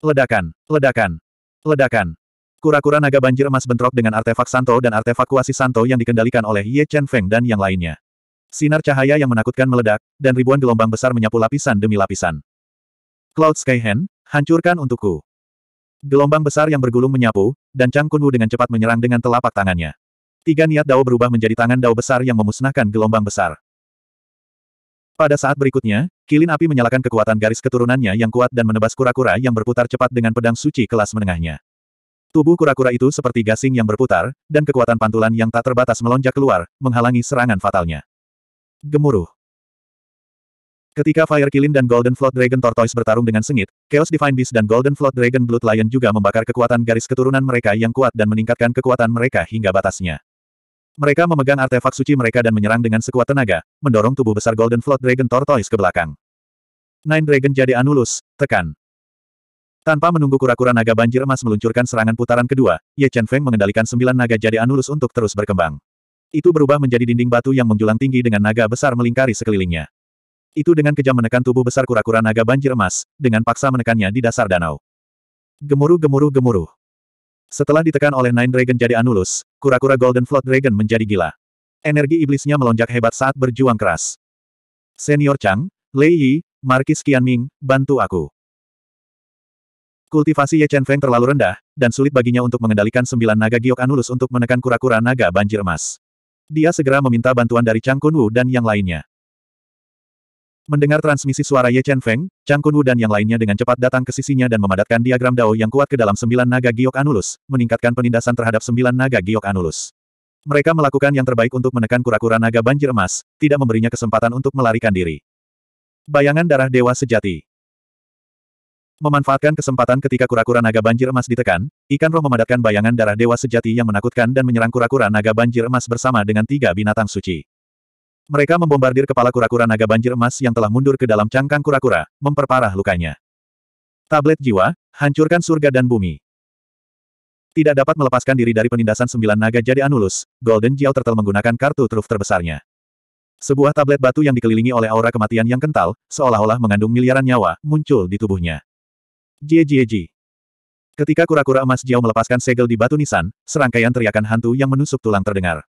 Ledakan, ledakan, ledakan. Kura-kura naga banjir emas bentrok dengan artefak Santo dan artefak kuasi Santo yang dikendalikan oleh Ye Chen Feng dan yang lainnya. Sinar cahaya yang menakutkan meledak, dan ribuan gelombang besar menyapu lapisan demi lapisan. Cloud Sky Hand, hancurkan untukku. Gelombang besar yang bergulung menyapu, dan Chang Kunwu dengan cepat menyerang dengan telapak tangannya. Tiga niat dao berubah menjadi tangan dao besar yang memusnahkan gelombang besar. Pada saat berikutnya, kilin api menyalakan kekuatan garis keturunannya yang kuat dan menebas kura-kura yang berputar cepat dengan pedang suci kelas menengahnya. Tubuh kura-kura itu seperti gasing yang berputar, dan kekuatan pantulan yang tak terbatas melonjak keluar, menghalangi serangan fatalnya. Gemuruh. Ketika Fire Kilin dan Golden Flood Dragon Tortoise bertarung dengan sengit, Chaos Divine Beast dan Golden Flood Dragon Blood Lion juga membakar kekuatan garis keturunan mereka yang kuat dan meningkatkan kekuatan mereka hingga batasnya. Mereka memegang artefak suci mereka dan menyerang dengan sekuat tenaga, mendorong tubuh besar Golden Flood Dragon Tortoise ke belakang. Nine Dragon jadi Anulus, tekan. Tanpa menunggu kura-kura naga banjir emas meluncurkan serangan putaran kedua, Ye Chen Feng mengendalikan sembilan naga jadi Anulus untuk terus berkembang. Itu berubah menjadi dinding batu yang menjulang tinggi dengan naga besar melingkari sekelilingnya. Itu dengan kejam menekan tubuh besar kura-kura naga banjir emas, dengan paksa menekannya di dasar danau. Gemuruh gemuruh gemuruh. Setelah ditekan oleh Nine Dragon jadi Anulus, kura-kura Golden Flood Dragon menjadi gila. Energi iblisnya melonjak hebat saat berjuang keras. Senior Chang, Lei Yi, Markis Qianming, bantu aku. Kultivasi Ye Chen Feng terlalu rendah, dan sulit baginya untuk mengendalikan sembilan naga giok Anulus untuk menekan kura-kura naga banjir emas. Dia segera meminta bantuan dari Chang Kunwu dan yang lainnya. Mendengar transmisi suara Ye Chen Feng, Chang Kunwu dan yang lainnya dengan cepat datang ke sisinya dan memadatkan diagram Dao yang kuat ke dalam sembilan naga giok Anulus, meningkatkan penindasan terhadap sembilan naga giok Anulus. Mereka melakukan yang terbaik untuk menekan kura-kura naga banjir emas, tidak memberinya kesempatan untuk melarikan diri. Bayangan darah dewa sejati. Memanfaatkan kesempatan ketika kura-kura naga banjir emas ditekan, ikan roh memadatkan bayangan darah dewa sejati yang menakutkan dan menyerang kura-kura naga banjir emas bersama dengan tiga binatang suci. Mereka membombardir kepala kura-kura naga banjir emas yang telah mundur ke dalam cangkang kura-kura, memperparah lukanya. Tablet jiwa, hancurkan surga dan bumi. Tidak dapat melepaskan diri dari penindasan sembilan naga jadi Anulus, Golden Jiao Turtle menggunakan kartu truf terbesarnya. Sebuah tablet batu yang dikelilingi oleh aura kematian yang kental, seolah-olah mengandung miliaran nyawa, muncul di tubuhnya. Jie Jie Ji. Ketika kura-kura emas Jiao melepaskan segel di batu nisan, serangkaian teriakan hantu yang menusuk tulang terdengar.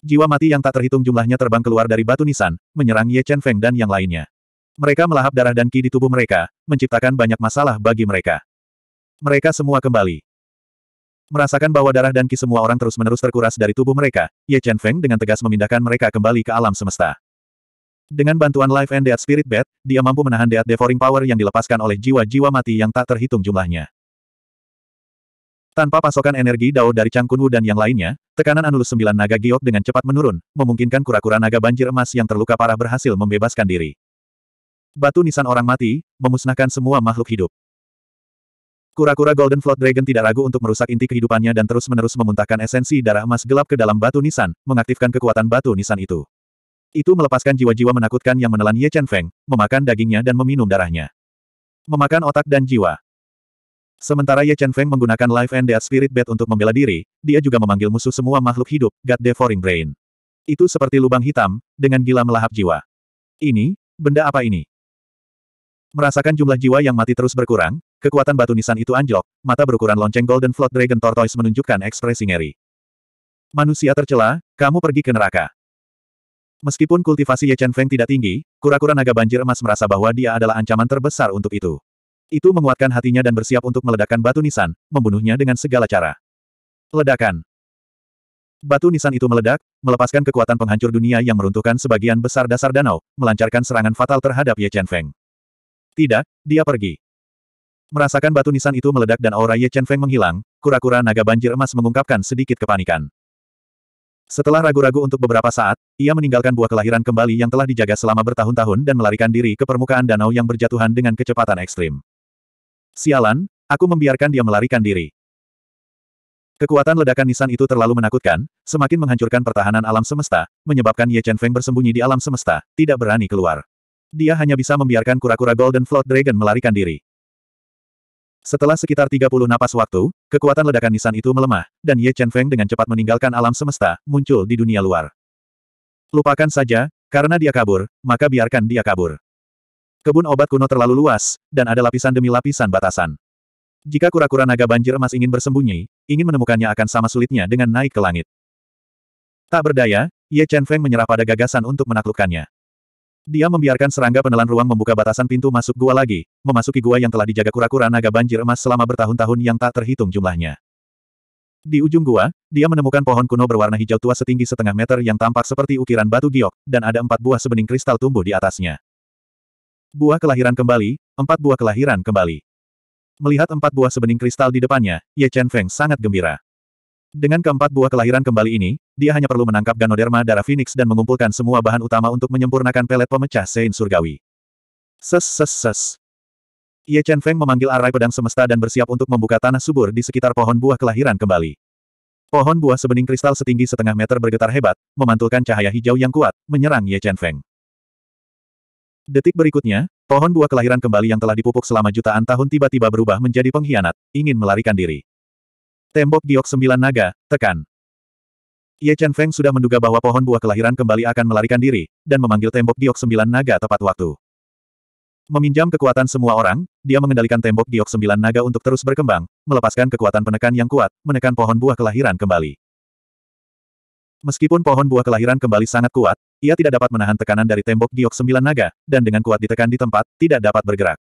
Jiwa mati yang tak terhitung jumlahnya terbang keluar dari batu nisan, menyerang Ye Chen Feng dan yang lainnya. Mereka melahap darah dan ki di tubuh mereka, menciptakan banyak masalah bagi mereka. Mereka semua kembali. Merasakan bahwa darah dan ki semua orang terus-menerus terkuras dari tubuh mereka, Ye Chen Feng dengan tegas memindahkan mereka kembali ke alam semesta. Dengan bantuan Life and Death Spirit Bed, dia mampu menahan Death Devouring Power yang dilepaskan oleh jiwa-jiwa mati yang tak terhitung jumlahnya. Tanpa pasokan energi Dao dari Chang Kunwu dan yang lainnya, tekanan Anulus Sembilan Naga Giok dengan cepat menurun, memungkinkan kura-kura naga banjir emas yang terluka parah berhasil membebaskan diri. Batu nisan orang mati, memusnahkan semua makhluk hidup. Kura-kura Golden Flood Dragon tidak ragu untuk merusak inti kehidupannya dan terus-menerus memuntahkan esensi darah emas gelap ke dalam batu nisan, mengaktifkan kekuatan batu nisan itu. Itu melepaskan jiwa-jiwa menakutkan yang menelan Ye Chen Feng, memakan dagingnya dan meminum darahnya. Memakan otak dan jiwa. Sementara Ye Chen Feng menggunakan Life and Death Spirit Bed untuk membela diri, dia juga memanggil musuh semua makhluk hidup, God Devouring Brain. Itu seperti lubang hitam, dengan gila melahap jiwa. Ini, benda apa ini? Merasakan jumlah jiwa yang mati terus berkurang, kekuatan batu nisan itu anjlok, mata berukuran lonceng Golden Flood Dragon Tortoise menunjukkan ekspresi ngeri. Manusia tercela, kamu pergi ke neraka. Meskipun kultivasi Ye Chen Feng tidak tinggi, kura-kura naga banjir emas merasa bahwa dia adalah ancaman terbesar untuk itu. Itu menguatkan hatinya dan bersiap untuk meledakkan batu nisan, membunuhnya dengan segala cara. Ledakan. Batu nisan itu meledak, melepaskan kekuatan penghancur dunia yang meruntuhkan sebagian besar dasar danau, melancarkan serangan fatal terhadap Ye Chen Feng. Tidak, dia pergi. Merasakan batu nisan itu meledak dan aura Ye Chen Feng menghilang, kura-kura naga banjir emas mengungkapkan sedikit kepanikan. Setelah ragu-ragu untuk beberapa saat, ia meninggalkan buah kelahiran kembali yang telah dijaga selama bertahun-tahun dan melarikan diri ke permukaan danau yang berjatuhan dengan kecepatan ekstrim. Sialan, aku membiarkan dia melarikan diri. Kekuatan ledakan nisan itu terlalu menakutkan, semakin menghancurkan pertahanan alam semesta, menyebabkan Ye Chen Feng bersembunyi di alam semesta, tidak berani keluar. Dia hanya bisa membiarkan kura-kura Golden Float Dragon melarikan diri. Setelah sekitar 30 napas waktu, kekuatan ledakan nisan itu melemah, dan Ye Chen Feng dengan cepat meninggalkan alam semesta, muncul di dunia luar. Lupakan saja, karena dia kabur, maka biarkan dia kabur. Kebun obat kuno terlalu luas, dan ada lapisan demi lapisan batasan. Jika kura-kura naga banjir emas ingin bersembunyi, ingin menemukannya akan sama sulitnya dengan naik ke langit. Tak berdaya, Ye Chen Feng menyerah pada gagasan untuk menaklukkannya. Dia membiarkan serangga penelan ruang membuka batasan pintu masuk gua lagi, memasuki gua yang telah dijaga kura-kura naga banjir emas selama bertahun-tahun yang tak terhitung jumlahnya. Di ujung gua, dia menemukan pohon kuno berwarna hijau tua setinggi setengah meter yang tampak seperti ukiran batu giok, dan ada empat buah sebening kristal tumbuh di atasnya. Buah kelahiran kembali, empat buah kelahiran kembali. Melihat empat buah sebening kristal di depannya, Ye Chen Feng sangat gembira. Dengan keempat buah kelahiran kembali ini, dia hanya perlu menangkap Ganoderma darah Phoenix dan mengumpulkan semua bahan utama untuk menyempurnakan pelet pemecah Sein Surgawi. Ses ses ses. Ye Chen Feng memanggil arai pedang semesta dan bersiap untuk membuka tanah subur di sekitar pohon buah kelahiran kembali. Pohon buah sebening kristal setinggi setengah meter bergetar hebat, memantulkan cahaya hijau yang kuat, menyerang Ye Chen Feng. Detik berikutnya, pohon buah kelahiran kembali yang telah dipupuk selama jutaan tahun tiba-tiba berubah menjadi pengkhianat, ingin melarikan diri. Tembok giok sembilan naga, tekan. Ye Chen Feng sudah menduga bahwa pohon buah kelahiran kembali akan melarikan diri, dan memanggil tembok giok sembilan naga tepat waktu. Meminjam kekuatan semua orang, dia mengendalikan tembok giok sembilan naga untuk terus berkembang, melepaskan kekuatan penekan yang kuat, menekan pohon buah kelahiran kembali. Meskipun pohon buah kelahiran kembali sangat kuat, ia tidak dapat menahan tekanan dari tembok giok sembilan naga, dan dengan kuat ditekan di tempat, tidak dapat bergerak.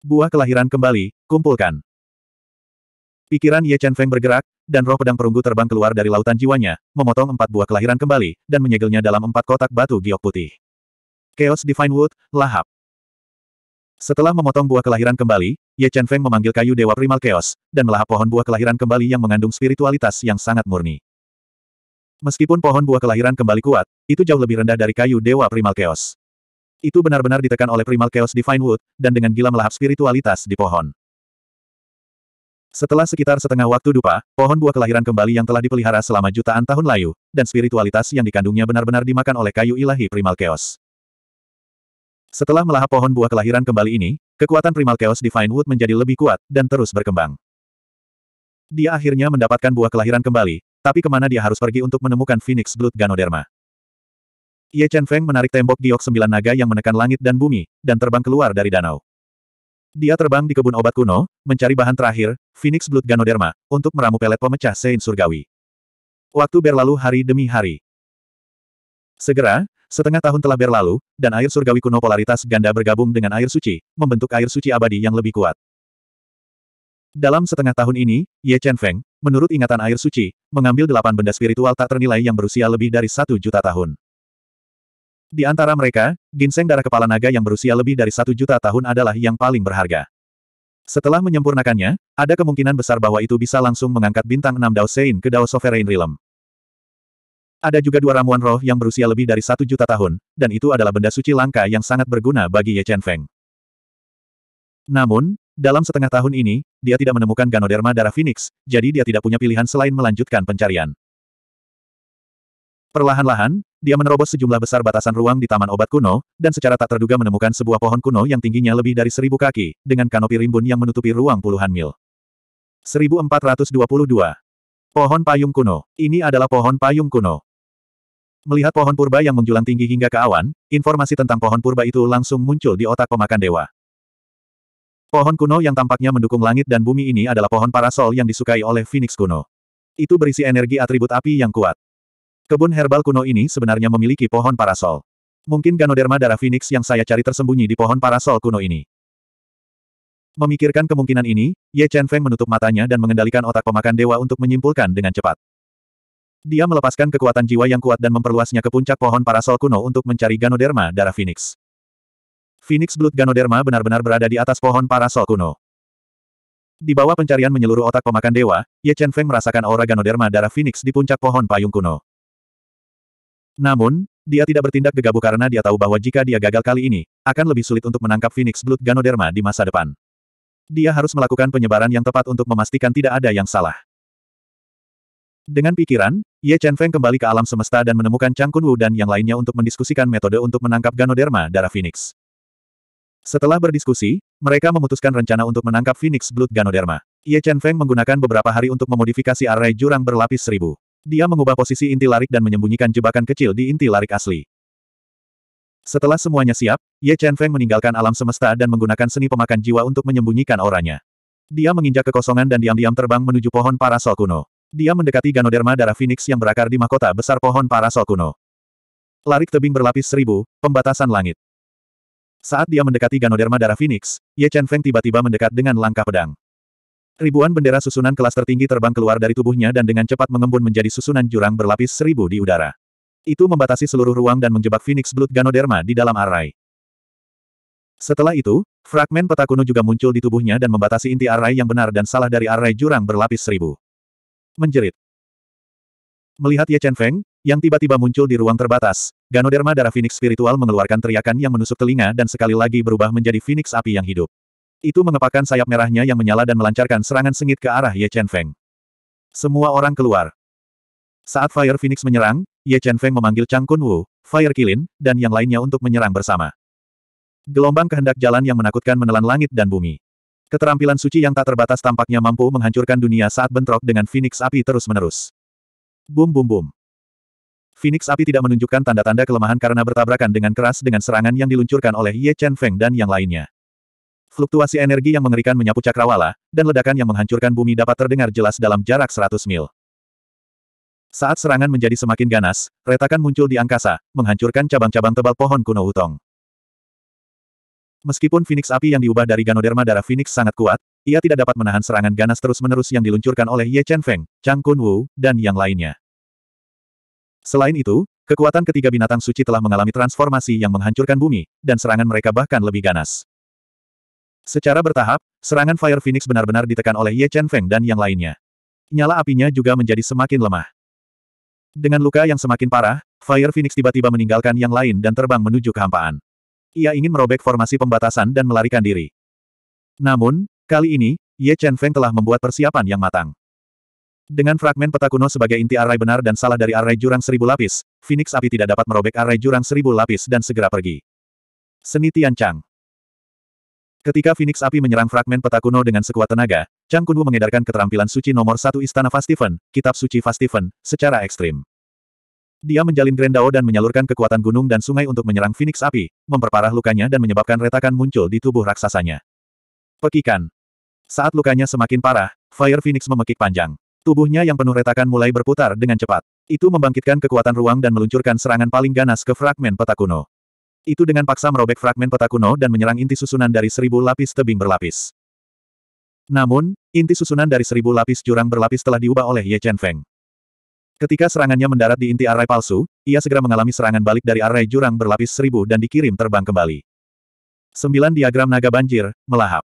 Buah kelahiran kembali, kumpulkan. Pikiran Ye Chen Feng bergerak, dan roh pedang perunggu terbang keluar dari lautan jiwanya, memotong empat buah kelahiran kembali, dan menyegelnya dalam empat kotak batu giok putih. Chaos Divine Wood, lahap. Setelah memotong buah kelahiran kembali, Ye Chen Feng memanggil kayu Dewa Primal Chaos, dan melahap pohon buah kelahiran kembali yang mengandung spiritualitas yang sangat murni. Meskipun pohon buah kelahiran kembali kuat, itu jauh lebih rendah dari kayu Dewa Primal Chaos. Itu benar-benar ditekan oleh Primal Chaos Divine Wood, dan dengan gila melahap spiritualitas di pohon. Setelah sekitar setengah waktu dupa, pohon buah kelahiran kembali yang telah dipelihara selama jutaan tahun layu, dan spiritualitas yang dikandungnya benar-benar dimakan oleh kayu ilahi Primal Chaos. Setelah melahap pohon buah kelahiran kembali ini, kekuatan Primal Chaos Divine Wood menjadi lebih kuat, dan terus berkembang. Dia akhirnya mendapatkan buah kelahiran kembali, tapi ke mana dia harus pergi untuk menemukan Phoenix Blood Ganoderma? Ye Chen Feng menarik tembok giok sembilan naga yang menekan langit dan bumi, dan terbang keluar dari danau. Dia terbang di kebun obat kuno, mencari bahan terakhir, Phoenix Blood Ganoderma, untuk meramu pelet pemecah Sein Surgawi. Waktu berlalu hari demi hari. Segera, setengah tahun telah berlalu, dan air surgawi kuno polaritas ganda bergabung dengan air suci, membentuk air suci abadi yang lebih kuat. Dalam setengah tahun ini, Ye Chen Feng, menurut ingatan air suci, mengambil delapan benda spiritual tak ternilai yang berusia lebih dari satu juta tahun. Di antara mereka, ginseng darah kepala naga yang berusia lebih dari satu juta tahun adalah yang paling berharga. Setelah menyempurnakannya, ada kemungkinan besar bahwa itu bisa langsung mengangkat bintang enam Dao Sein ke Dao Sovereign Realm. Ada juga dua ramuan roh yang berusia lebih dari satu juta tahun, dan itu adalah benda suci langka yang sangat berguna bagi Ye Chen Feng. Namun, dalam setengah tahun ini, dia tidak menemukan Ganoderma darah Phoenix, jadi dia tidak punya pilihan selain melanjutkan pencarian. Perlahan-lahan, dia menerobos sejumlah besar batasan ruang di Taman Obat Kuno, dan secara tak terduga menemukan sebuah pohon kuno yang tingginya lebih dari seribu kaki, dengan kanopi rimbun yang menutupi ruang puluhan mil. 1422. Pohon payung kuno. Ini adalah pohon payung kuno. Melihat pohon purba yang menjulang tinggi hingga ke awan, informasi tentang pohon purba itu langsung muncul di otak pemakan dewa. Pohon kuno yang tampaknya mendukung langit dan bumi ini adalah pohon parasol yang disukai oleh Phoenix kuno. Itu berisi energi atribut api yang kuat. Kebun herbal kuno ini sebenarnya memiliki pohon parasol. Mungkin Ganoderma darah Phoenix yang saya cari tersembunyi di pohon parasol kuno ini. Memikirkan kemungkinan ini, Ye Chen Feng menutup matanya dan mengendalikan otak pemakan dewa untuk menyimpulkan dengan cepat. Dia melepaskan kekuatan jiwa yang kuat dan memperluasnya ke puncak pohon parasol kuno untuk mencari Ganoderma darah Phoenix. Phoenix Blood Ganoderma benar-benar berada di atas pohon parasol kuno. Di bawah pencarian menyeluruh otak pemakan dewa, Ye Chen Feng merasakan aura Ganoderma darah Phoenix di puncak pohon payung kuno. Namun, dia tidak bertindak gegabah karena dia tahu bahwa jika dia gagal kali ini, akan lebih sulit untuk menangkap Phoenix Blood Ganoderma di masa depan. Dia harus melakukan penyebaran yang tepat untuk memastikan tidak ada yang salah. Dengan pikiran, Ye Chen Feng kembali ke alam semesta dan menemukan Chang Kun Wu dan yang lainnya untuk mendiskusikan metode untuk menangkap Ganoderma darah Phoenix. Setelah berdiskusi, mereka memutuskan rencana untuk menangkap Phoenix Blood Ganoderma. Ye Chen Feng menggunakan beberapa hari untuk memodifikasi array jurang berlapis seribu. Dia mengubah posisi inti larik dan menyembunyikan jebakan kecil di inti larik asli. Setelah semuanya siap, Ye Chen Feng meninggalkan alam semesta dan menggunakan seni pemakan jiwa untuk menyembunyikan auranya. Dia menginjak kekosongan dan diam-diam terbang menuju pohon parasol kuno. Dia mendekati Ganoderma darah Phoenix yang berakar di mahkota besar pohon parasol kuno. Larik tebing berlapis seribu, pembatasan langit. Saat dia mendekati Ganoderma darah Phoenix, Ye Chen Feng tiba-tiba mendekat dengan langkah pedang. Ribuan bendera susunan kelas tertinggi terbang keluar dari tubuhnya dan dengan cepat mengembun menjadi susunan jurang berlapis seribu di udara. Itu membatasi seluruh ruang dan menjebak Phoenix Blood Ganoderma di dalam array. Setelah itu, fragmen peta kuno juga muncul di tubuhnya dan membatasi inti array yang benar dan salah dari array jurang berlapis seribu. Menjerit. Melihat Ye Chen Feng, yang tiba-tiba muncul di ruang terbatas, Ganoderma darah Phoenix spiritual mengeluarkan teriakan yang menusuk telinga dan sekali lagi berubah menjadi Phoenix api yang hidup. Itu mengepakkan sayap merahnya yang menyala dan melancarkan serangan sengit ke arah Ye Chen Feng. Semua orang keluar. Saat Fire Phoenix menyerang, Ye Chen Feng memanggil Chang Kun Wu, Fire Kilin, dan yang lainnya untuk menyerang bersama. Gelombang kehendak jalan yang menakutkan menelan langit dan bumi. Keterampilan suci yang tak terbatas tampaknya mampu menghancurkan dunia saat bentrok dengan Phoenix api terus-menerus. Bum bum bum. Phoenix api tidak menunjukkan tanda-tanda kelemahan karena bertabrakan dengan keras dengan serangan yang diluncurkan oleh Ye Chen Feng dan yang lainnya. Fluktuasi energi yang mengerikan menyapu cakrawala, dan ledakan yang menghancurkan bumi dapat terdengar jelas dalam jarak 100 mil. Saat serangan menjadi semakin ganas, retakan muncul di angkasa, menghancurkan cabang-cabang tebal pohon kuno utong. Meskipun Phoenix api yang diubah dari Ganoderma darah Phoenix sangat kuat, ia tidak dapat menahan serangan ganas terus-menerus yang diluncurkan oleh Ye Chen Feng, Chang Kun Wu, dan yang lainnya. Selain itu, kekuatan ketiga binatang suci telah mengalami transformasi yang menghancurkan bumi, dan serangan mereka bahkan lebih ganas. Secara bertahap, serangan Fire Phoenix benar-benar ditekan oleh Ye Chen Feng dan yang lainnya. Nyala apinya juga menjadi semakin lemah. Dengan luka yang semakin parah, Fire Phoenix tiba-tiba meninggalkan yang lain dan terbang menuju kehampaan. Ia ingin merobek formasi pembatasan dan melarikan diri. Namun, kali ini, Ye Chen Feng telah membuat persiapan yang matang. Dengan fragmen peta kuno sebagai inti array benar dan salah dari array jurang seribu lapis, Phoenix api tidak dapat merobek array jurang seribu lapis dan segera pergi. Seni Tian Chang Ketika Phoenix api menyerang fragmen peta kuno dengan sekuat tenaga, Chang Kunwu mengedarkan keterampilan suci nomor satu Istana Fastiven, Kitab Suci Fastiven, secara ekstrim. Dia menjalin Grandao dan menyalurkan kekuatan gunung dan sungai untuk menyerang Phoenix api, memperparah lukanya dan menyebabkan retakan muncul di tubuh raksasanya. Pekikan. Saat lukanya semakin parah, Fire Phoenix memekik panjang. Tubuhnya yang penuh retakan mulai berputar dengan cepat. Itu membangkitkan kekuatan ruang dan meluncurkan serangan paling ganas ke fragmen peta kuno. Itu dengan paksa merobek fragmen peta kuno dan menyerang inti susunan dari seribu lapis tebing berlapis. Namun, inti susunan dari seribu lapis jurang berlapis telah diubah oleh Ye Chen Feng. Ketika serangannya mendarat di inti array palsu, ia segera mengalami serangan balik dari array jurang berlapis seribu dan dikirim terbang kembali. Sembilan diagram naga banjir, melahap.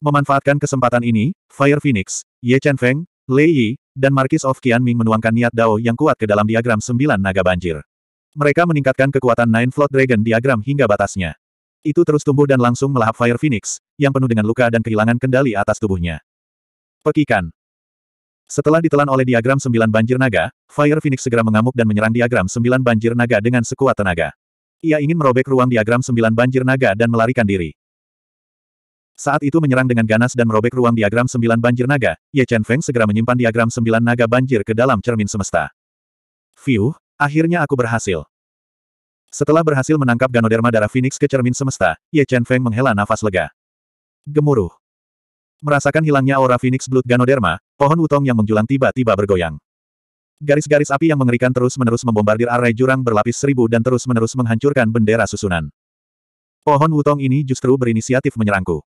Memanfaatkan kesempatan ini, Fire Phoenix, Ye Chen Feng, Lei Yi, dan Marquis of Qianming menuangkan niat Dao yang kuat ke dalam diagram sembilan naga banjir. Mereka meningkatkan kekuatan Nine Float Dragon diagram hingga batasnya. Itu terus tumbuh dan langsung melahap Fire Phoenix, yang penuh dengan luka dan kehilangan kendali atas tubuhnya. Pekikan. Setelah ditelan oleh diagram sembilan banjir naga, Fire Phoenix segera mengamuk dan menyerang diagram sembilan banjir naga dengan sekuat tenaga. Ia ingin merobek ruang diagram sembilan banjir naga dan melarikan diri. Saat itu menyerang dengan ganas dan merobek ruang diagram sembilan banjir naga, Ye Chen Feng segera menyimpan diagram sembilan naga banjir ke dalam cermin semesta. Fiu, akhirnya aku berhasil. Setelah berhasil menangkap Ganoderma darah Phoenix ke cermin semesta, Ye Chen Feng menghela nafas lega. Gemuruh. Merasakan hilangnya aura Phoenix Blood Ganoderma, pohon wutong yang menjulang tiba-tiba bergoyang. Garis-garis api yang mengerikan terus-menerus membombardir array jurang berlapis seribu dan terus-menerus menghancurkan bendera susunan. Pohon wutong ini justru berinisiatif menyerangku.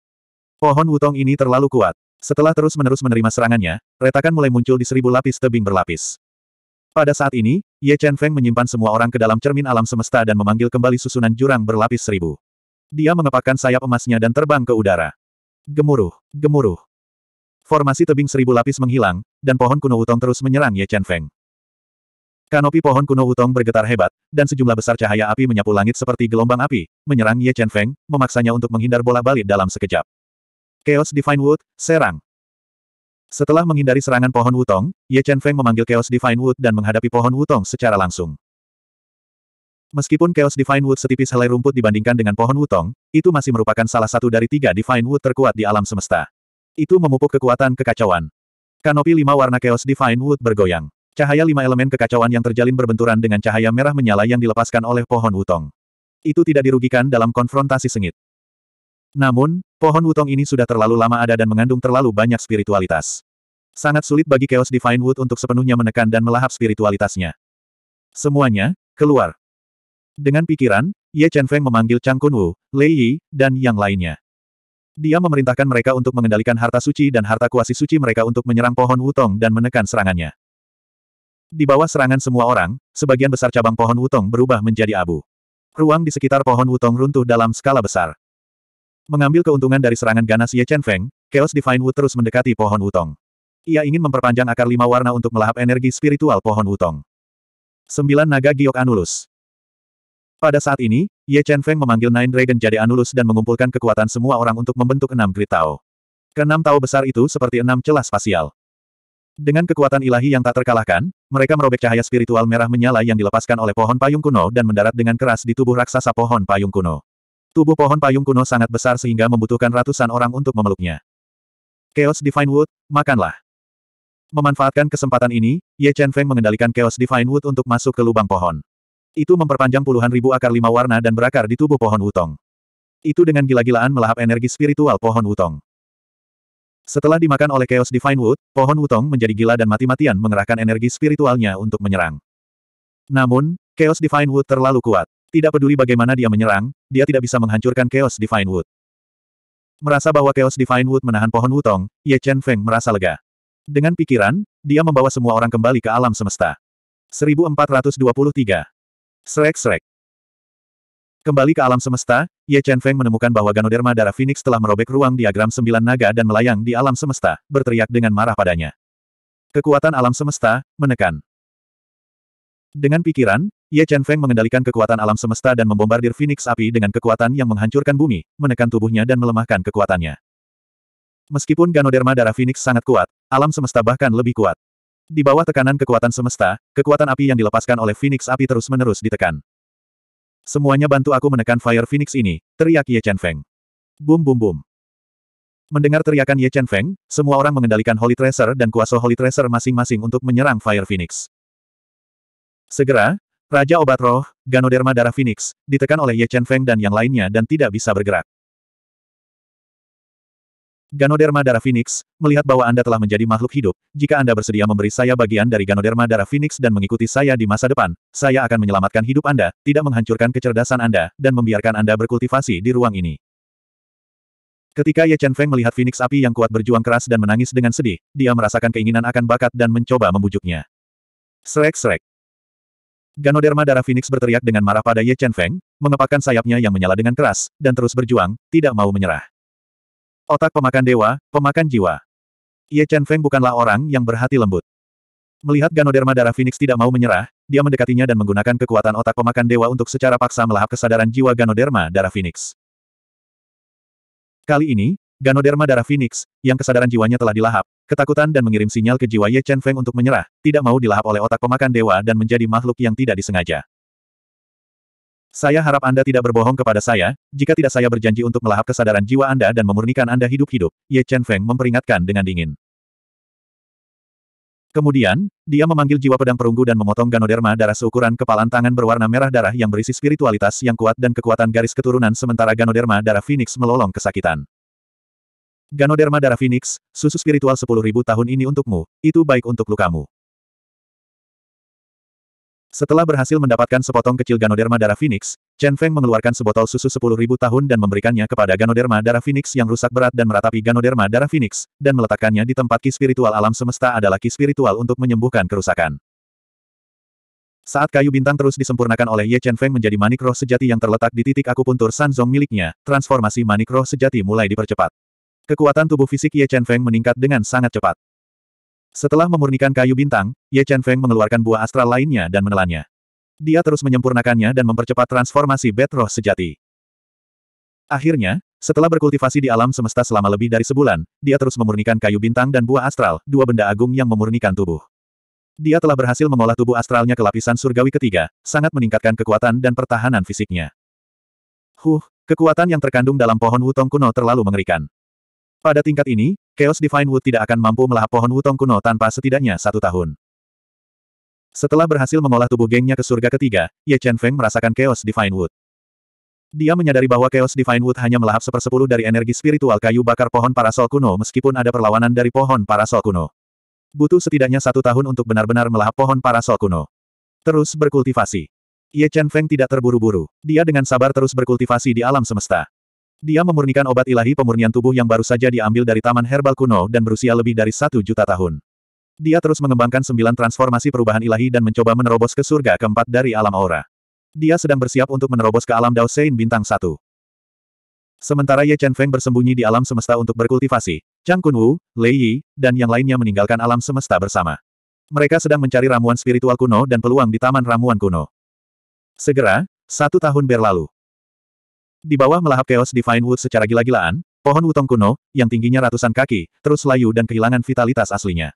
Pohon wutong ini terlalu kuat. Setelah terus-menerus menerima serangannya, retakan mulai muncul di seribu lapis tebing berlapis. Pada saat ini, Ye Chen Feng menyimpan semua orang ke dalam cermin alam semesta dan memanggil kembali susunan jurang berlapis seribu. Dia mengepakkan sayap emasnya dan terbang ke udara. Gemuruh, gemuruh. Formasi tebing seribu lapis menghilang, dan pohon kuno wutong terus menyerang Ye Chen Feng. Kanopi pohon kuno wutong bergetar hebat, dan sejumlah besar cahaya api menyapu langit seperti gelombang api, menyerang Ye Chen Feng, memaksanya untuk menghindar bola balik dalam sekejap. Chaos Divine Wood, serang. Setelah menghindari serangan pohon Wutong, Ye Chen Feng memanggil Chaos Divine Wood dan menghadapi pohon Wutong secara langsung. Meskipun Chaos Divine Wood setipis helai rumput dibandingkan dengan pohon wutong, itu masih merupakan salah satu dari tiga Divine Wood terkuat di alam semesta. Itu memupuk kekuatan kekacauan. Kanopi lima warna Chaos Divine Wood bergoyang. Cahaya lima elemen kekacauan yang terjalin berbenturan dengan cahaya merah menyala yang dilepaskan oleh pohon wutong. Itu tidak dirugikan dalam konfrontasi sengit. Namun, pohon wutong ini sudah terlalu lama ada dan mengandung terlalu banyak spiritualitas. Sangat sulit bagi Chaos Divine Wood untuk sepenuhnya menekan dan melahap spiritualitasnya. Semuanya, keluar. Dengan pikiran, Ye Chen Feng memanggil Chang Kunwu, Lei Yi, dan yang lainnya. Dia memerintahkan mereka untuk mengendalikan harta suci dan harta kuasi suci mereka untuk menyerang pohon wutong dan menekan serangannya. Di bawah serangan semua orang, sebagian besar cabang pohon wutong berubah menjadi abu. Ruang di sekitar pohon wutong runtuh dalam skala besar. Mengambil keuntungan dari serangan ganas Ye Chen Feng, Chaos Divine Wood terus mendekati pohon wutong. Ia ingin memperpanjang akar lima warna untuk melahap energi spiritual pohon wutong. Sembilan naga giok anulus. Pada saat ini, Ye Chen Feng memanggil Nine Dragon jadi anulus dan mengumpulkan kekuatan semua orang untuk membentuk enam Grid Tao. Keenam Tao besar itu seperti enam celah spasial. Dengan kekuatan ilahi yang tak terkalahkan, mereka merobek cahaya spiritual merah menyala yang dilepaskan oleh pohon payung kuno dan mendarat dengan keras di tubuh raksasa pohon payung kuno. Tubuh pohon payung kuno sangat besar sehingga membutuhkan ratusan orang untuk memeluknya. Chaos Divine Wood, makanlah. Memanfaatkan kesempatan ini, Ye Chen Feng mengendalikan Chaos Divine Wood untuk masuk ke lubang pohon. Itu memperpanjang puluhan ribu akar lima warna dan berakar di tubuh pohon wutong. Itu dengan gila-gilaan melahap energi spiritual pohon wutong. Setelah dimakan oleh Chaos Divine Wood, pohon wutong menjadi gila dan mati-matian mengerahkan energi spiritualnya untuk menyerang. Namun, Chaos Divine Wood terlalu kuat. Tidak peduli bagaimana dia menyerang, dia tidak bisa menghancurkan Chaos Divine Wood. Merasa bahwa Chaos Divine Wood menahan pohon wutong, Ye Chen Feng merasa lega. Dengan pikiran, dia membawa semua orang kembali ke alam semesta. 1423. Srek-srek. Kembali ke alam semesta, Ye Chen Feng menemukan bahwa Ganoderma darah Phoenix telah merobek ruang diagram sembilan naga dan melayang di alam semesta, berteriak dengan marah padanya. Kekuatan alam semesta, menekan. Dengan pikiran, Ye Chen Feng mengendalikan kekuatan alam semesta dan membombardir Phoenix api dengan kekuatan yang menghancurkan bumi, menekan tubuhnya dan melemahkan kekuatannya. Meskipun Ganoderma darah Phoenix sangat kuat, alam semesta bahkan lebih kuat. Di bawah tekanan kekuatan semesta, kekuatan api yang dilepaskan oleh Phoenix api terus-menerus ditekan. Semuanya bantu aku menekan Fire Phoenix ini, teriak Ye Chen Feng. Bum bum bum. Mendengar teriakan Ye Chen Feng, semua orang mengendalikan Holy Tracer dan kuasa Holy Tracer masing-masing untuk menyerang Fire Phoenix. Segera, Raja Obat Roh, Ganoderma Darah Phoenix, ditekan oleh Ye Chen Feng dan yang lainnya dan tidak bisa bergerak. Ganoderma darah Phoenix, melihat bahwa Anda telah menjadi makhluk hidup, jika Anda bersedia memberi saya bagian dari Ganoderma darah Phoenix dan mengikuti saya di masa depan, saya akan menyelamatkan hidup Anda, tidak menghancurkan kecerdasan Anda, dan membiarkan Anda berkultivasi di ruang ini. Ketika Ye Chen Feng melihat Phoenix api yang kuat berjuang keras dan menangis dengan sedih, dia merasakan keinginan akan bakat dan mencoba membujuknya. Srek-srek. Ganoderma darah Phoenix berteriak dengan marah pada Ye Chen Feng, mengepakkan sayapnya yang menyala dengan keras, dan terus berjuang, tidak mau menyerah. Otak pemakan dewa, pemakan jiwa. Ye Chen Feng bukanlah orang yang berhati lembut. Melihat Ganoderma darah Phoenix tidak mau menyerah, dia mendekatinya dan menggunakan kekuatan otak pemakan dewa untuk secara paksa melahap kesadaran jiwa Ganoderma darah Phoenix. Kali ini, Ganoderma darah Phoenix, yang kesadaran jiwanya telah dilahap, ketakutan dan mengirim sinyal ke jiwa Ye Chen Feng untuk menyerah, tidak mau dilahap oleh otak pemakan dewa dan menjadi makhluk yang tidak disengaja. Saya harap Anda tidak berbohong kepada saya, jika tidak saya berjanji untuk melahap kesadaran jiwa Anda dan memurnikan Anda hidup-hidup, Ye Chen Feng memperingatkan dengan dingin. Kemudian, dia memanggil jiwa pedang perunggu dan memotong ganoderma darah seukuran kepalan tangan berwarna merah darah yang berisi spiritualitas yang kuat dan kekuatan garis keturunan sementara ganoderma darah Phoenix melolong kesakitan. Ganoderma darah Phoenix, susu spiritual 10.000 tahun ini untukmu, itu baik untuk lukamu. Setelah berhasil mendapatkan sepotong kecil Ganoderma darah Phoenix, Chen Feng mengeluarkan sebotol susu 10.000 tahun dan memberikannya kepada Ganoderma darah Phoenix yang rusak berat dan meratapi Ganoderma darah Phoenix, dan meletakkannya di tempat ki spiritual alam semesta adalah ki spiritual untuk menyembuhkan kerusakan. Saat kayu bintang terus disempurnakan oleh Ye Chen Feng menjadi manik roh sejati yang terletak di titik akupuntur Sanzong miliknya, transformasi manik roh sejati mulai dipercepat. Kekuatan tubuh fisik Ye Chen Feng meningkat dengan sangat cepat. Setelah memurnikan kayu bintang, Ye Chen Feng mengeluarkan buah astral lainnya dan menelannya. Dia terus menyempurnakannya dan mempercepat transformasi bed roh sejati. Akhirnya, setelah berkultivasi di alam semesta selama lebih dari sebulan, dia terus memurnikan kayu bintang dan buah astral, dua benda agung yang memurnikan tubuh. Dia telah berhasil mengolah tubuh astralnya ke lapisan surgawi ketiga, sangat meningkatkan kekuatan dan pertahanan fisiknya. Huh, kekuatan yang terkandung dalam pohon wutong kuno terlalu mengerikan. Pada tingkat ini, Chaos Divine Wood tidak akan mampu melahap pohon wutong kuno tanpa setidaknya satu tahun. Setelah berhasil mengolah tubuh gengnya ke surga ketiga, Ye Chen Feng merasakan Chaos Divine Wood. Dia menyadari bahwa Chaos Divine Wood hanya melahap sepersepuluh dari energi spiritual kayu bakar pohon parasol kuno meskipun ada perlawanan dari pohon parasol kuno. Butuh setidaknya satu tahun untuk benar-benar melahap pohon parasol kuno. Terus berkultivasi. Ye Chen Feng tidak terburu-buru. Dia dengan sabar terus berkultivasi di alam semesta. Dia memurnikan obat ilahi pemurnian tubuh yang baru saja diambil dari taman herbal kuno dan berusia lebih dari satu juta tahun. Dia terus mengembangkan sembilan transformasi perubahan ilahi dan mencoba menerobos ke surga keempat dari alam aura. Dia sedang bersiap untuk menerobos ke alam Dao Sein bintang satu. Sementara Ye Chen Feng bersembunyi di alam semesta untuk berkultivasi, Chang Kunwu, Lei Yi, dan yang lainnya meninggalkan alam semesta bersama. Mereka sedang mencari ramuan spiritual kuno dan peluang di taman ramuan kuno. Segera, satu tahun berlalu. Di bawah melahap Chaos Divine Wood secara gila-gilaan, pohon wutong kuno, yang tingginya ratusan kaki, terus layu dan kehilangan vitalitas aslinya.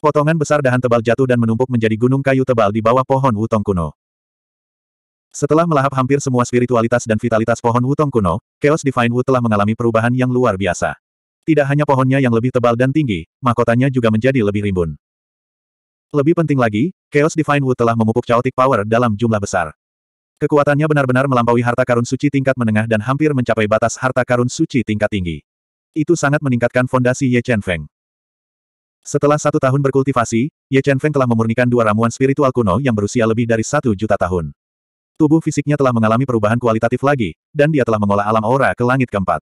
Potongan besar dahan tebal jatuh dan menumpuk menjadi gunung kayu tebal di bawah pohon wutong kuno. Setelah melahap hampir semua spiritualitas dan vitalitas pohon wutong kuno, Chaos Divine Wood telah mengalami perubahan yang luar biasa. Tidak hanya pohonnya yang lebih tebal dan tinggi, mahkotanya juga menjadi lebih rimbun. Lebih penting lagi, Chaos Divine Wood telah memupuk chaotic power dalam jumlah besar. Kekuatannya benar-benar melampaui harta karun suci tingkat menengah dan hampir mencapai batas harta karun suci tingkat tinggi. Itu sangat meningkatkan fondasi Ye Chen Feng. Setelah satu tahun berkultivasi, Ye Chen Feng telah memurnikan dua ramuan spiritual kuno yang berusia lebih dari satu juta tahun. Tubuh fisiknya telah mengalami perubahan kualitatif lagi, dan dia telah mengolah alam aura ke langit keempat.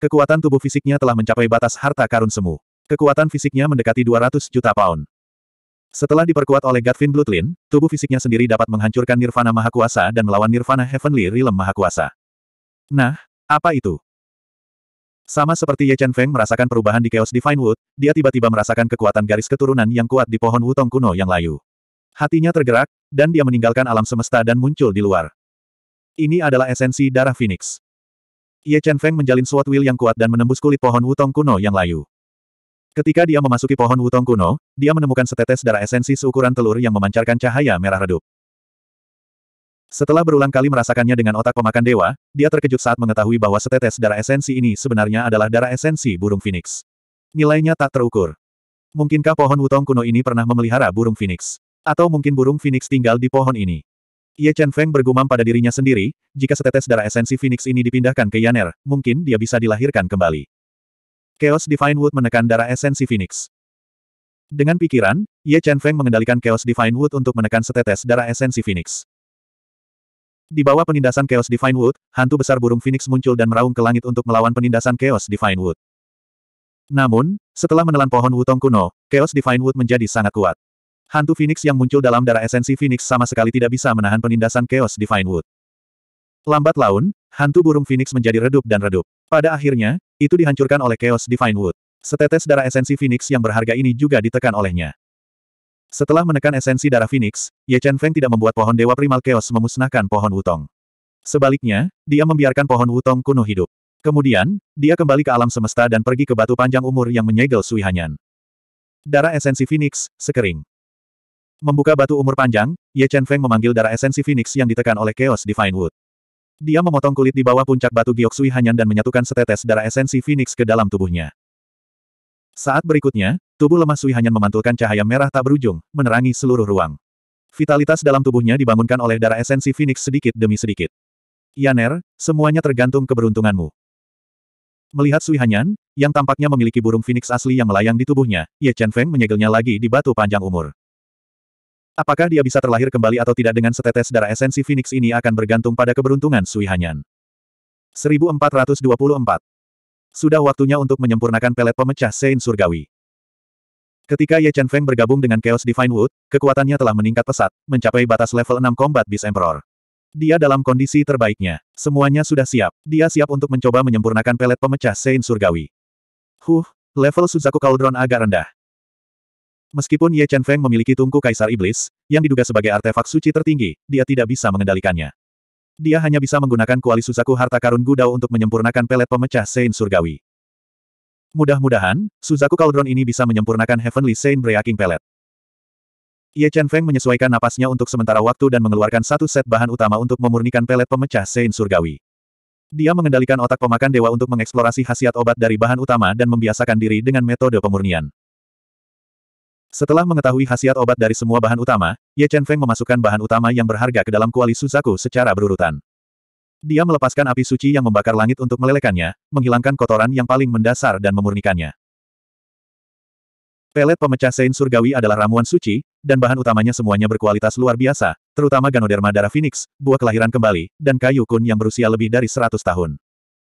Kekuatan tubuh fisiknya telah mencapai batas harta karun semu. Kekuatan fisiknya mendekati 200 juta pound. Setelah diperkuat oleh Gatvin Bloodlin, tubuh fisiknya sendiri dapat menghancurkan Nirvana Maha Kuasa dan melawan Nirvana Heavenly Realm Maha Kuasa. Nah, apa itu? Sama seperti Ye Chen Feng merasakan perubahan di Chaos Divine Wood, dia tiba-tiba merasakan kekuatan garis keturunan yang kuat di pohon wutong kuno yang layu. Hatinya tergerak, dan dia meninggalkan alam semesta dan muncul di luar. Ini adalah esensi darah Phoenix. Ye Chen Feng menjalin SWOT Will yang kuat dan menembus kulit pohon wutong kuno yang layu. Ketika dia memasuki pohon wutong kuno, dia menemukan setetes darah esensi seukuran telur yang memancarkan cahaya merah redup. Setelah berulang kali merasakannya dengan otak pemakan dewa, dia terkejut saat mengetahui bahwa setetes darah esensi ini sebenarnya adalah darah esensi burung phoenix. Nilainya tak terukur. Mungkinkah pohon wutong kuno ini pernah memelihara burung phoenix? Atau mungkin burung phoenix tinggal di pohon ini? Ye Chen Feng bergumam pada dirinya sendiri, jika setetes darah esensi phoenix ini dipindahkan ke Yaner, mungkin dia bisa dilahirkan kembali. Chaos Divine Wood menekan darah esensi Phoenix. Dengan pikiran, Ye Chen Feng mengendalikan Chaos Divine Wood untuk menekan setetes darah esensi Phoenix. Di bawah penindasan Chaos Divine Wood, hantu besar burung Phoenix muncul dan meraung ke langit untuk melawan penindasan Chaos Divine Wood. Namun, setelah menelan pohon wutong kuno, Chaos Divine Wood menjadi sangat kuat. Hantu Phoenix yang muncul dalam darah esensi Phoenix sama sekali tidak bisa menahan penindasan Chaos Divine Wood. Lambat laun, hantu burung Phoenix menjadi redup dan redup. Pada akhirnya, itu dihancurkan oleh Chaos Divine Wood. Setetes darah esensi Phoenix yang berharga ini juga ditekan olehnya. Setelah menekan esensi darah Phoenix, Ye Chen Feng tidak membuat pohon Dewa Primal Chaos memusnahkan pohon Wutong. Sebaliknya, dia membiarkan pohon Wutong kuno hidup. Kemudian, dia kembali ke alam semesta dan pergi ke batu panjang umur yang menyegel Sui Hanyan. Darah esensi Phoenix, sekering. Membuka batu umur panjang, Ye Chen Feng memanggil darah esensi Phoenix yang ditekan oleh Chaos Divine Wood. Dia memotong kulit di bawah puncak batu Gioksui Hanyan dan menyatukan setetes darah esensi Phoenix ke dalam tubuhnya. Saat berikutnya, tubuh lemah Sui Hanyan memantulkan cahaya merah tak berujung, menerangi seluruh ruang. Vitalitas dalam tubuhnya dibangunkan oleh darah esensi Phoenix sedikit demi sedikit. Yaner, semuanya tergantung keberuntunganmu. Melihat Sui Hanyan, yang tampaknya memiliki burung Phoenix asli yang melayang di tubuhnya, Ye Chen Feng menyegelnya lagi di batu panjang umur. Apakah dia bisa terlahir kembali atau tidak dengan setetes darah esensi Phoenix ini akan bergantung pada keberuntungan Sui Hanyan. 1424. Sudah waktunya untuk menyempurnakan pelet pemecah Sein Surgawi. Ketika Ye Chen Feng bergabung dengan Chaos Divine Wood, kekuatannya telah meningkat pesat, mencapai batas level 6 Combat Beast Emperor. Dia dalam kondisi terbaiknya. Semuanya sudah siap. Dia siap untuk mencoba menyempurnakan pelet pemecah Sein Surgawi. Huh, level Suzaku Cauldron agak rendah. Meskipun Ye Chen Feng memiliki tungku Kaisar Iblis, yang diduga sebagai artefak suci tertinggi, dia tidak bisa mengendalikannya. Dia hanya bisa menggunakan kuali Susaku Harta Karun Gudao untuk menyempurnakan pelet pemecah Sein Surgawi. Mudah-mudahan, Suzaku Cauldron ini bisa menyempurnakan Heavenly Sein Breaking Pelet. Ye Chen Feng menyesuaikan napasnya untuk sementara waktu dan mengeluarkan satu set bahan utama untuk memurnikan pelet pemecah sein surgawi. Dia mengendalikan otak pemakan dewa untuk mengeksplorasi khasiat obat dari bahan utama dan membiasakan diri dengan metode pemurnian. Setelah mengetahui khasiat obat dari semua bahan utama, Ye Chen Feng memasukkan bahan utama yang berharga ke dalam kuali Suzaku secara berurutan. Dia melepaskan api suci yang membakar langit untuk melelehkannya, menghilangkan kotoran yang paling mendasar dan memurnikannya. Pelet pemecah sein surgawi adalah ramuan suci, dan bahan utamanya semuanya berkualitas luar biasa, terutama Ganoderma darah Phoenix, buah kelahiran kembali, dan kayu kun yang berusia lebih dari 100 tahun.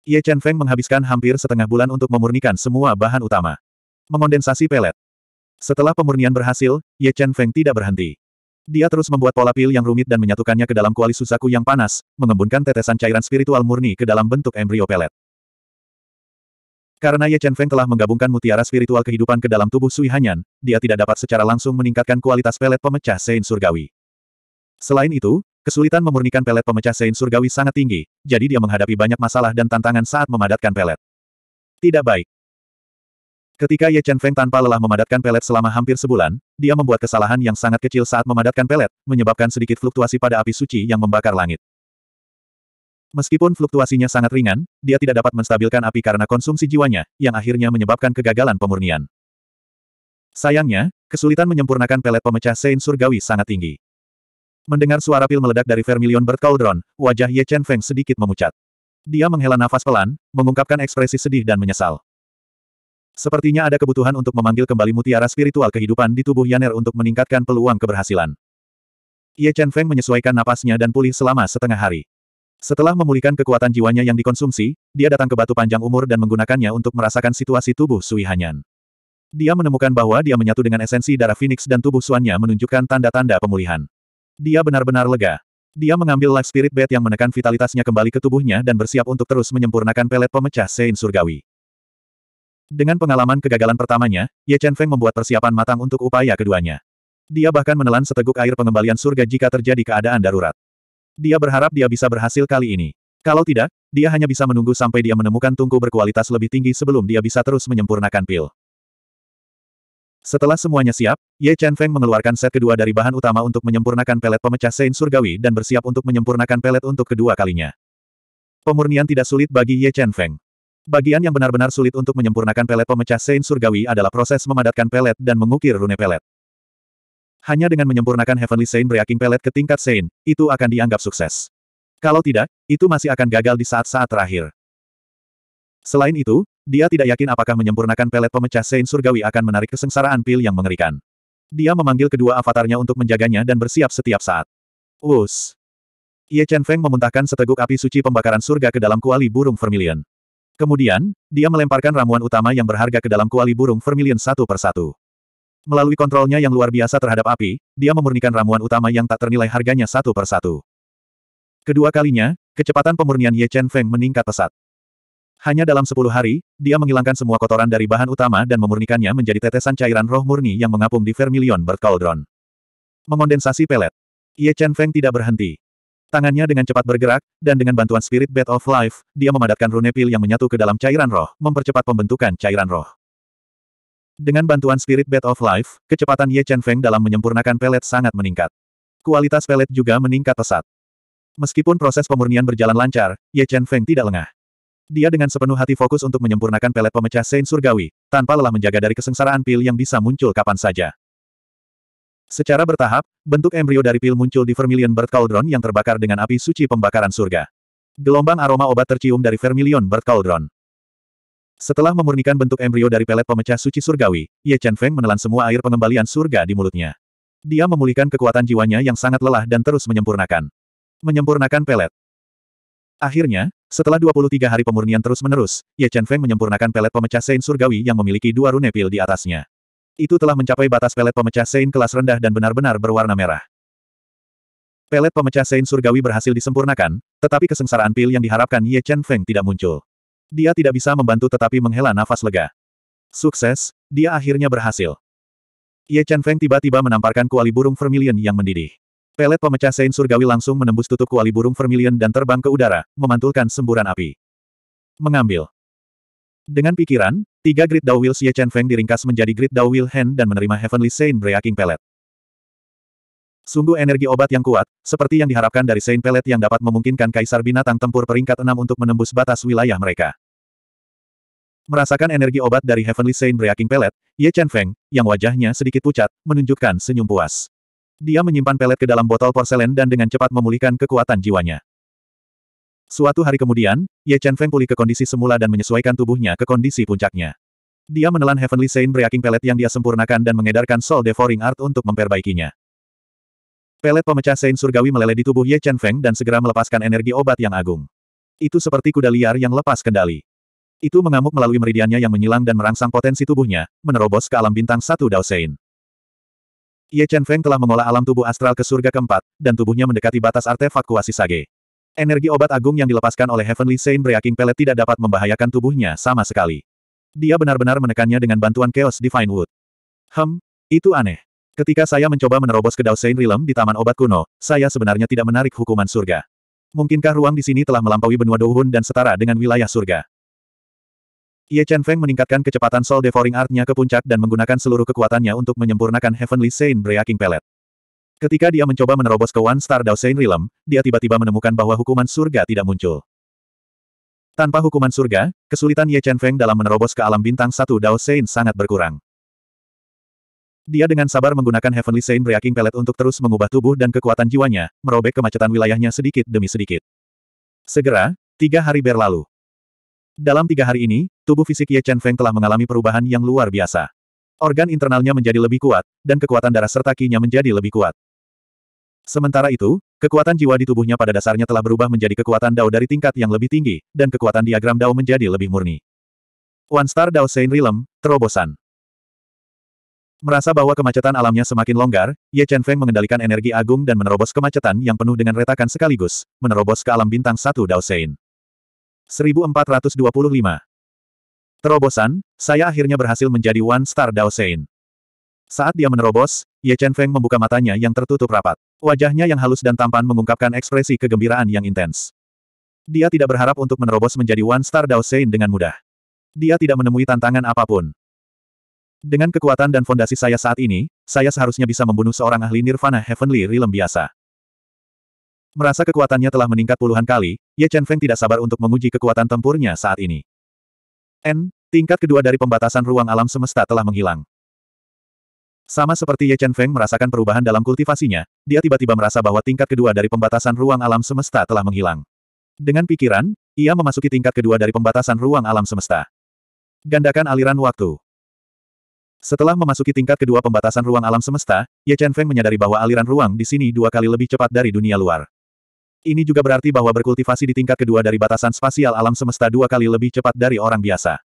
Ye Chen Feng menghabiskan hampir setengah bulan untuk memurnikan semua bahan utama. Mengondensasi pelet. Setelah pemurnian berhasil, Ye Chen Feng tidak berhenti. Dia terus membuat pola pil yang rumit dan menyatukannya ke dalam kuali susaku yang panas, mengembunkan tetesan cairan spiritual murni ke dalam bentuk embrio pelet. Karena Ye Chen Feng telah menggabungkan mutiara spiritual kehidupan ke dalam tubuh Sui Hanyan, dia tidak dapat secara langsung meningkatkan kualitas pelet pemecah sein surgawi. Selain itu, kesulitan memurnikan pelet pemecah sein surgawi sangat tinggi, jadi dia menghadapi banyak masalah dan tantangan saat memadatkan pelet. Tidak baik. Ketika Ye Chen Feng tanpa lelah memadatkan pelet selama hampir sebulan, dia membuat kesalahan yang sangat kecil saat memadatkan pelet, menyebabkan sedikit fluktuasi pada api suci yang membakar langit. Meskipun fluktuasinya sangat ringan, dia tidak dapat menstabilkan api karena konsumsi jiwanya, yang akhirnya menyebabkan kegagalan pemurnian. Sayangnya, kesulitan menyempurnakan pelet pemecah sein surgawi sangat tinggi. Mendengar suara pil meledak dari Vermilion Bird Cauldron, wajah Ye Chen Feng sedikit memucat. Dia menghela nafas pelan, mengungkapkan ekspresi sedih dan menyesal. Sepertinya ada kebutuhan untuk memanggil kembali mutiara spiritual kehidupan di tubuh Yaner untuk meningkatkan peluang keberhasilan. Ye Chen Feng menyesuaikan napasnya dan pulih selama setengah hari. Setelah memulihkan kekuatan jiwanya yang dikonsumsi, dia datang ke batu panjang umur dan menggunakannya untuk merasakan situasi tubuh Sui Hanyan. Dia menemukan bahwa dia menyatu dengan esensi darah Phoenix dan tubuh Suannya menunjukkan tanda-tanda pemulihan. Dia benar-benar lega. Dia mengambil Life Spirit Bed yang menekan vitalitasnya kembali ke tubuhnya dan bersiap untuk terus menyempurnakan pelet pemecah Sein Surgawi. Dengan pengalaman kegagalan pertamanya, Ye Chen Feng membuat persiapan matang untuk upaya keduanya. Dia bahkan menelan seteguk air pengembalian surga jika terjadi keadaan darurat. Dia berharap dia bisa berhasil kali ini. Kalau tidak, dia hanya bisa menunggu sampai dia menemukan tungku berkualitas lebih tinggi sebelum dia bisa terus menyempurnakan pil. Setelah semuanya siap, Ye Chen Feng mengeluarkan set kedua dari bahan utama untuk menyempurnakan pelet pemecah sein surgawi dan bersiap untuk menyempurnakan pelet untuk kedua kalinya. Pemurnian tidak sulit bagi Ye Chen Feng. Bagian yang benar-benar sulit untuk menyempurnakan pelet pemecah sein surgawi adalah proses memadatkan pelet dan mengukir rune pelet. Hanya dengan menyempurnakan Heavenly Saint Breaking Pellet ke tingkat Saint, itu akan dianggap sukses. Kalau tidak, itu masih akan gagal di saat-saat terakhir. Selain itu, dia tidak yakin apakah menyempurnakan pelet pemecah Saint Surgawi akan menarik kesengsaraan pil yang mengerikan. Dia memanggil kedua avatarnya untuk menjaganya dan bersiap setiap saat. Us. Ye Chen Feng memuntahkan seteguk api suci pembakaran surga ke dalam kuali burung vermilion. Kemudian, dia melemparkan ramuan utama yang berharga ke dalam kuali burung vermilion satu persatu. Melalui kontrolnya yang luar biasa terhadap api, dia memurnikan ramuan utama yang tak ternilai harganya satu per satu. Kedua kalinya, kecepatan pemurnian Ye Chen Feng meningkat pesat. Hanya dalam sepuluh hari, dia menghilangkan semua kotoran dari bahan utama dan memurnikannya menjadi tetesan cairan roh murni yang mengapung di Vermilion Bird Cauldron. Mengondensasi pelet. Ye Chen Feng tidak berhenti. Tangannya dengan cepat bergerak, dan dengan bantuan Spirit Bed of Life, dia memadatkan rune pil yang menyatu ke dalam cairan roh, mempercepat pembentukan cairan roh. Dengan bantuan Spirit Bed of Life, kecepatan Ye Chen Feng dalam menyempurnakan pelet sangat meningkat. Kualitas pelet juga meningkat pesat. Meskipun proses pemurnian berjalan lancar, Ye Chen Feng tidak lengah. Dia dengan sepenuh hati fokus untuk menyempurnakan pelet pemecah Sein Surgawi, tanpa lelah menjaga dari kesengsaraan pil yang bisa muncul kapan saja. Secara bertahap, bentuk embrio dari pil muncul di Vermilion Bird Cauldron yang terbakar dengan api suci pembakaran surga. Gelombang aroma obat tercium dari Vermilion Bird Cauldron. Setelah memurnikan bentuk embrio dari pelet pemecah suci surgawi, Ye Chen Feng menelan semua air pengembalian surga di mulutnya. Dia memulihkan kekuatan jiwanya yang sangat lelah dan terus menyempurnakan. Menyempurnakan pelet. Akhirnya, setelah 23 hari pemurnian terus-menerus, Ye Chen Feng menyempurnakan pelet pemecah sein surgawi yang memiliki dua rune pil di atasnya. Itu telah mencapai batas pelet pemecah sein kelas rendah dan benar-benar berwarna merah. Pelet pemecah sein surgawi berhasil disempurnakan, tetapi kesengsaraan pil yang diharapkan Ye Chen Feng tidak muncul. Dia tidak bisa membantu tetapi menghela nafas lega. Sukses, dia akhirnya berhasil. Ye Chen Feng tiba-tiba menamparkan kuali burung vermilion yang mendidih. Pelet pemecah sein surgawi langsung menembus tutup kuali burung vermilion dan terbang ke udara, memantulkan semburan api. Mengambil. Dengan pikiran, tiga Grid Dao Wheels Ye Chen Feng diringkas menjadi Grid Dao Wheel Hand dan menerima Heavenly Saint Breaking Pellet. Sungguh energi obat yang kuat, seperti yang diharapkan dari Saint Pelet yang dapat memungkinkan Kaisar Binatang Tempur peringkat 6 untuk menembus batas wilayah mereka. Merasakan energi obat dari Heavenly Saint Breaking Pellet, Ye Chen Feng, yang wajahnya sedikit pucat, menunjukkan senyum puas. Dia menyimpan pelet ke dalam botol porselen dan dengan cepat memulihkan kekuatan jiwanya. Suatu hari kemudian, Ye Chen Feng pulih ke kondisi semula dan menyesuaikan tubuhnya ke kondisi puncaknya. Dia menelan Heavenly Saint Breaking Pellet yang dia sempurnakan dan mengedarkan Soul Devouring Art untuk memperbaikinya. Pelet pemecah sein surgawi meleleh di tubuh Ye Chen Feng dan segera melepaskan energi obat yang agung. Itu seperti kuda liar yang lepas kendali. Itu mengamuk melalui meridiannya yang menyilang dan merangsang potensi tubuhnya, menerobos ke alam bintang satu Dao Sein. Ye Chen Feng telah mengolah alam tubuh astral ke surga keempat, dan tubuhnya mendekati batas artefak kuasi sage. Energi obat agung yang dilepaskan oleh Heavenly Saint Breaking Pellet tidak dapat membahayakan tubuhnya sama sekali. Dia benar-benar menekannya dengan bantuan Chaos Divine Wood. Hem, itu aneh. Ketika saya mencoba menerobos ke Dao Sein Realm di Taman Obat Kuno, saya sebenarnya tidak menarik hukuman surga. Mungkinkah ruang di sini telah melampaui benua Douhun dan setara dengan wilayah surga? Ye Chen Feng meningkatkan kecepatan Soul Devouring Art-nya ke puncak dan menggunakan seluruh kekuatannya untuk menyempurnakan Heavenly Saint Breaking Pellet. Ketika dia mencoba menerobos ke One Star Dao Sein Realm, dia tiba-tiba menemukan bahwa hukuman surga tidak muncul. Tanpa hukuman surga, kesulitan Ye Chen Feng dalam menerobos ke alam bintang satu Dao Sein sangat berkurang. Dia dengan sabar menggunakan Heavenly Saint Breaking Pellet untuk terus mengubah tubuh dan kekuatan jiwanya, merobek kemacetan wilayahnya sedikit demi sedikit. Segera, tiga hari berlalu. Dalam tiga hari ini, tubuh fisik Ye Chen Feng telah mengalami perubahan yang luar biasa. Organ internalnya menjadi lebih kuat, dan kekuatan darah serta kinya menjadi lebih kuat. Sementara itu, kekuatan jiwa di tubuhnya pada dasarnya telah berubah menjadi kekuatan Dao dari tingkat yang lebih tinggi, dan kekuatan diagram Dao menjadi lebih murni. One Star Dao Saint Realm, terobosan. Merasa bahwa kemacetan alamnya semakin longgar, Ye Chen Feng mengendalikan energi agung dan menerobos kemacetan yang penuh dengan retakan sekaligus, menerobos ke alam bintang satu Dao Sein. 1425. Terobosan, saya akhirnya berhasil menjadi One Star Dao Sein. Saat dia menerobos, Ye Chen Feng membuka matanya yang tertutup rapat. Wajahnya yang halus dan tampan mengungkapkan ekspresi kegembiraan yang intens. Dia tidak berharap untuk menerobos menjadi One Star Dao Sein dengan mudah. Dia tidak menemui tantangan apa pun. Dengan kekuatan dan fondasi saya saat ini, saya seharusnya bisa membunuh seorang ahli Nirvana Heavenly Realm biasa. Merasa kekuatannya telah meningkat puluhan kali, Ye Chen Feng tidak sabar untuk menguji kekuatan tempurnya saat ini. N, tingkat kedua dari pembatasan ruang alam semesta telah menghilang. Sama seperti Ye Chen Feng merasakan perubahan dalam kultivasinya, dia tiba-tiba merasa bahwa tingkat kedua dari pembatasan ruang alam semesta telah menghilang. Dengan pikiran, ia memasuki tingkat kedua dari pembatasan ruang alam semesta. Gandakan aliran waktu. Setelah memasuki tingkat kedua pembatasan ruang alam semesta, Ye Chen Feng menyadari bahwa aliran ruang di sini dua kali lebih cepat dari dunia luar. Ini juga berarti bahwa berkultivasi di tingkat kedua dari batasan spasial alam semesta dua kali lebih cepat dari orang biasa.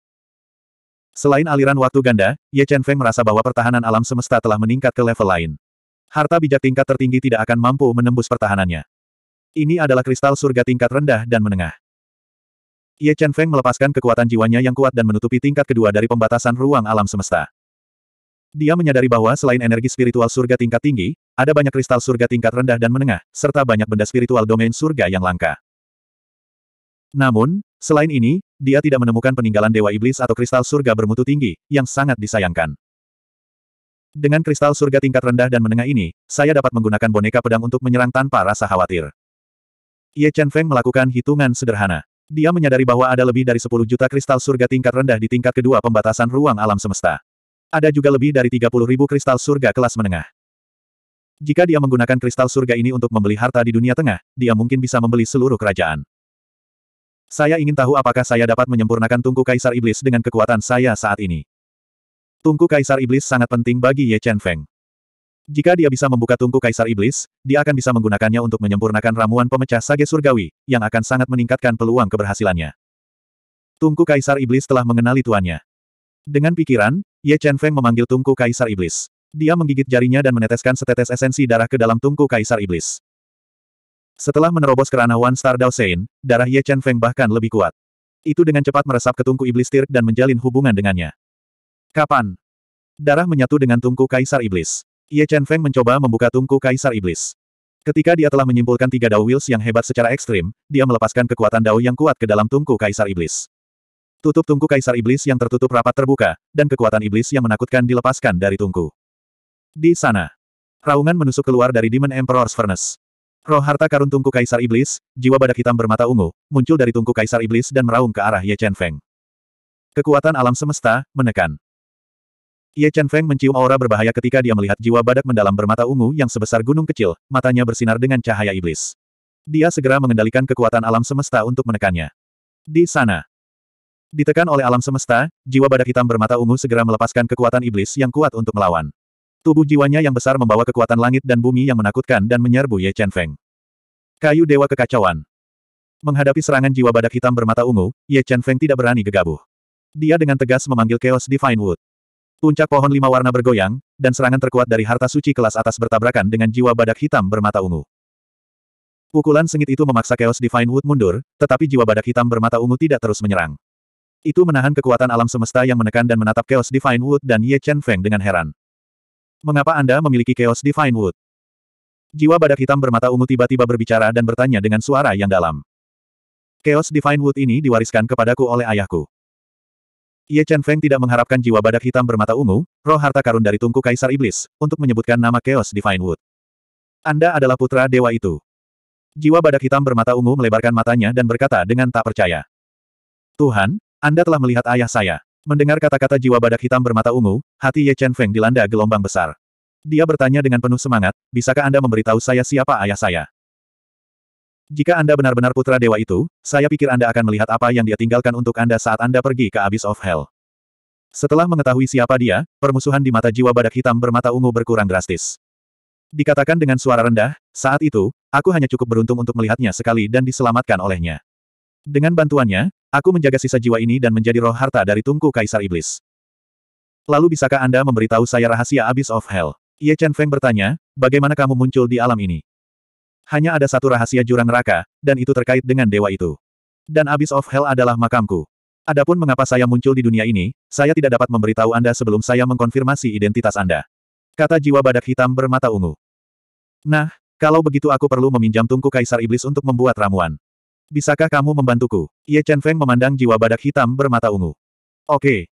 Selain aliran waktu ganda, Ye Chen Feng merasa bahwa pertahanan alam semesta telah meningkat ke level lain. Harta bijak tingkat tertinggi tidak akan mampu menembus pertahanannya. Ini adalah kristal surga tingkat rendah dan menengah. Ye Chen Feng melepaskan kekuatan jiwanya yang kuat dan menutupi tingkat kedua dari pembatasan ruang alam semesta. Dia menyadari bahwa selain energi spiritual surga tingkat tinggi, ada banyak kristal surga tingkat rendah dan menengah, serta banyak benda spiritual domain surga yang langka. Namun, selain ini, dia tidak menemukan peninggalan Dewa Iblis atau kristal surga bermutu tinggi, yang sangat disayangkan. Dengan kristal surga tingkat rendah dan menengah ini, saya dapat menggunakan boneka pedang untuk menyerang tanpa rasa khawatir. Ye Chen Feng melakukan hitungan sederhana. Dia menyadari bahwa ada lebih dari 10 juta kristal surga tingkat rendah di tingkat kedua pembatasan ruang alam semesta. Ada juga lebih dari 30 ribu kristal surga kelas menengah. Jika dia menggunakan kristal surga ini untuk membeli harta di dunia tengah, dia mungkin bisa membeli seluruh kerajaan. Saya ingin tahu apakah saya dapat menyempurnakan tungku Kaisar Iblis dengan kekuatan saya saat ini. Tungku Kaisar Iblis sangat penting bagi Ye Chen Feng. Jika dia bisa membuka tungku Kaisar Iblis, dia akan bisa menggunakannya untuk menyempurnakan ramuan pemecah sage surgawi, yang akan sangat meningkatkan peluang keberhasilannya. Tungku Kaisar Iblis telah mengenali tuannya. Dengan pikiran, Ye Chen Feng memanggil tungku Kaisar Iblis. Dia menggigit jarinya dan meneteskan setetes esensi darah ke dalam tungku Kaisar Iblis. Setelah menerobos ke ranah One Star Dao darah Ye Chen Feng bahkan lebih kuat. Itu dengan cepat meresap ke tungku Iblis Tirk dan menjalin hubungan dengannya. Kapan? Darah menyatu dengan tungku Kaisar Iblis. Ye Chen Feng mencoba membuka tungku Kaisar Iblis. Ketika dia telah menyimpulkan tiga Dao Wheels yang hebat secara ekstrim, dia melepaskan kekuatan Dao yang kuat ke dalam tungku Kaisar Iblis. Tutup tungku kaisar iblis yang tertutup rapat terbuka, dan kekuatan iblis yang menakutkan dilepaskan dari tungku. Di sana. Raungan menusuk keluar dari Demon Emperor's Furnace. Roh harta karun tungku Kaisar Iblis, jiwa badak hitam bermata ungu, muncul dari tungku Kaisar Iblis dan meraung ke arah Ye Chen Feng. Kekuatan alam semesta, menekan. Ye Chen Feng mencium aura berbahaya ketika dia melihat jiwa badak mendalam bermata ungu yang sebesar gunung kecil, matanya bersinar dengan cahaya iblis. Dia segera mengendalikan kekuatan alam semesta untuk menekannya. Di sana. Ditekan oleh alam semesta, jiwa badak hitam bermata ungu segera melepaskan kekuatan iblis yang kuat untuk melawan. Tubuh jiwanya yang besar membawa kekuatan langit dan bumi yang menakutkan dan menyerbu Ye Chen Feng. Kayu Dewa Kekacauan Menghadapi serangan jiwa badak hitam bermata ungu, Ye Chen Feng tidak berani gegabah. Dia dengan tegas memanggil Chaos Divine Wood. Puncak pohon lima warna bergoyang, dan serangan terkuat dari harta suci kelas atas bertabrakan dengan jiwa badak hitam bermata ungu. Pukulan sengit itu memaksa Chaos Divine Wood mundur, tetapi jiwa badak hitam bermata ungu tidak terus menyerang. Itu menahan kekuatan alam semesta yang menekan dan menatap Chaos Divine Wood dan Ye Chen Feng dengan heran. Mengapa Anda memiliki Chaos Divine Wood? Jiwa badak hitam bermata ungu tiba-tiba berbicara dan bertanya dengan suara yang dalam. Chaos Divine Wood ini diwariskan kepadaku oleh ayahku. Ye Chen Feng tidak mengharapkan jiwa badak hitam bermata ungu, roh harta karun dari tungku Kaisar Iblis, untuk menyebutkan nama Chaos Divine Wood. Anda adalah putra dewa itu. Jiwa badak hitam bermata ungu melebarkan matanya dan berkata dengan tak percaya. Tuhan, Anda telah melihat ayah saya. Mendengar kata-kata jiwa badak hitam bermata ungu, hati Ye Chen Feng dilanda gelombang besar. Dia bertanya dengan penuh semangat, bisakah Anda memberitahu saya siapa ayah saya? Jika Anda benar-benar putra dewa itu, saya pikir Anda akan melihat apa yang dia tinggalkan untuk Anda saat Anda pergi ke Abyss of Hell. Setelah mengetahui siapa dia, permusuhan di mata jiwa badak hitam bermata ungu berkurang drastis. Dikatakan dengan suara rendah, saat itu, aku hanya cukup beruntung untuk melihatnya sekali dan diselamatkan olehnya. Dengan bantuannya, Aku menjaga sisa jiwa ini dan menjadi roh harta dari tungku Kaisar Iblis. Lalu bisakah Anda memberitahu saya rahasia Abyss of Hell? Ye Chen Feng bertanya, bagaimana kamu muncul di alam ini? Hanya ada satu rahasia jurang neraka, dan itu terkait dengan dewa itu. Dan Abyss of Hell adalah makamku. Adapun mengapa saya muncul di dunia ini, saya tidak dapat memberitahu Anda sebelum saya mengkonfirmasi identitas Anda. Kata jiwa badak hitam bermata ungu. Nah, kalau begitu aku perlu meminjam tungku Kaisar Iblis untuk membuat ramuan. Bisakah kamu membantuku? Ye Chen Feng memandang jiwa badak hitam bermata ungu. Oke.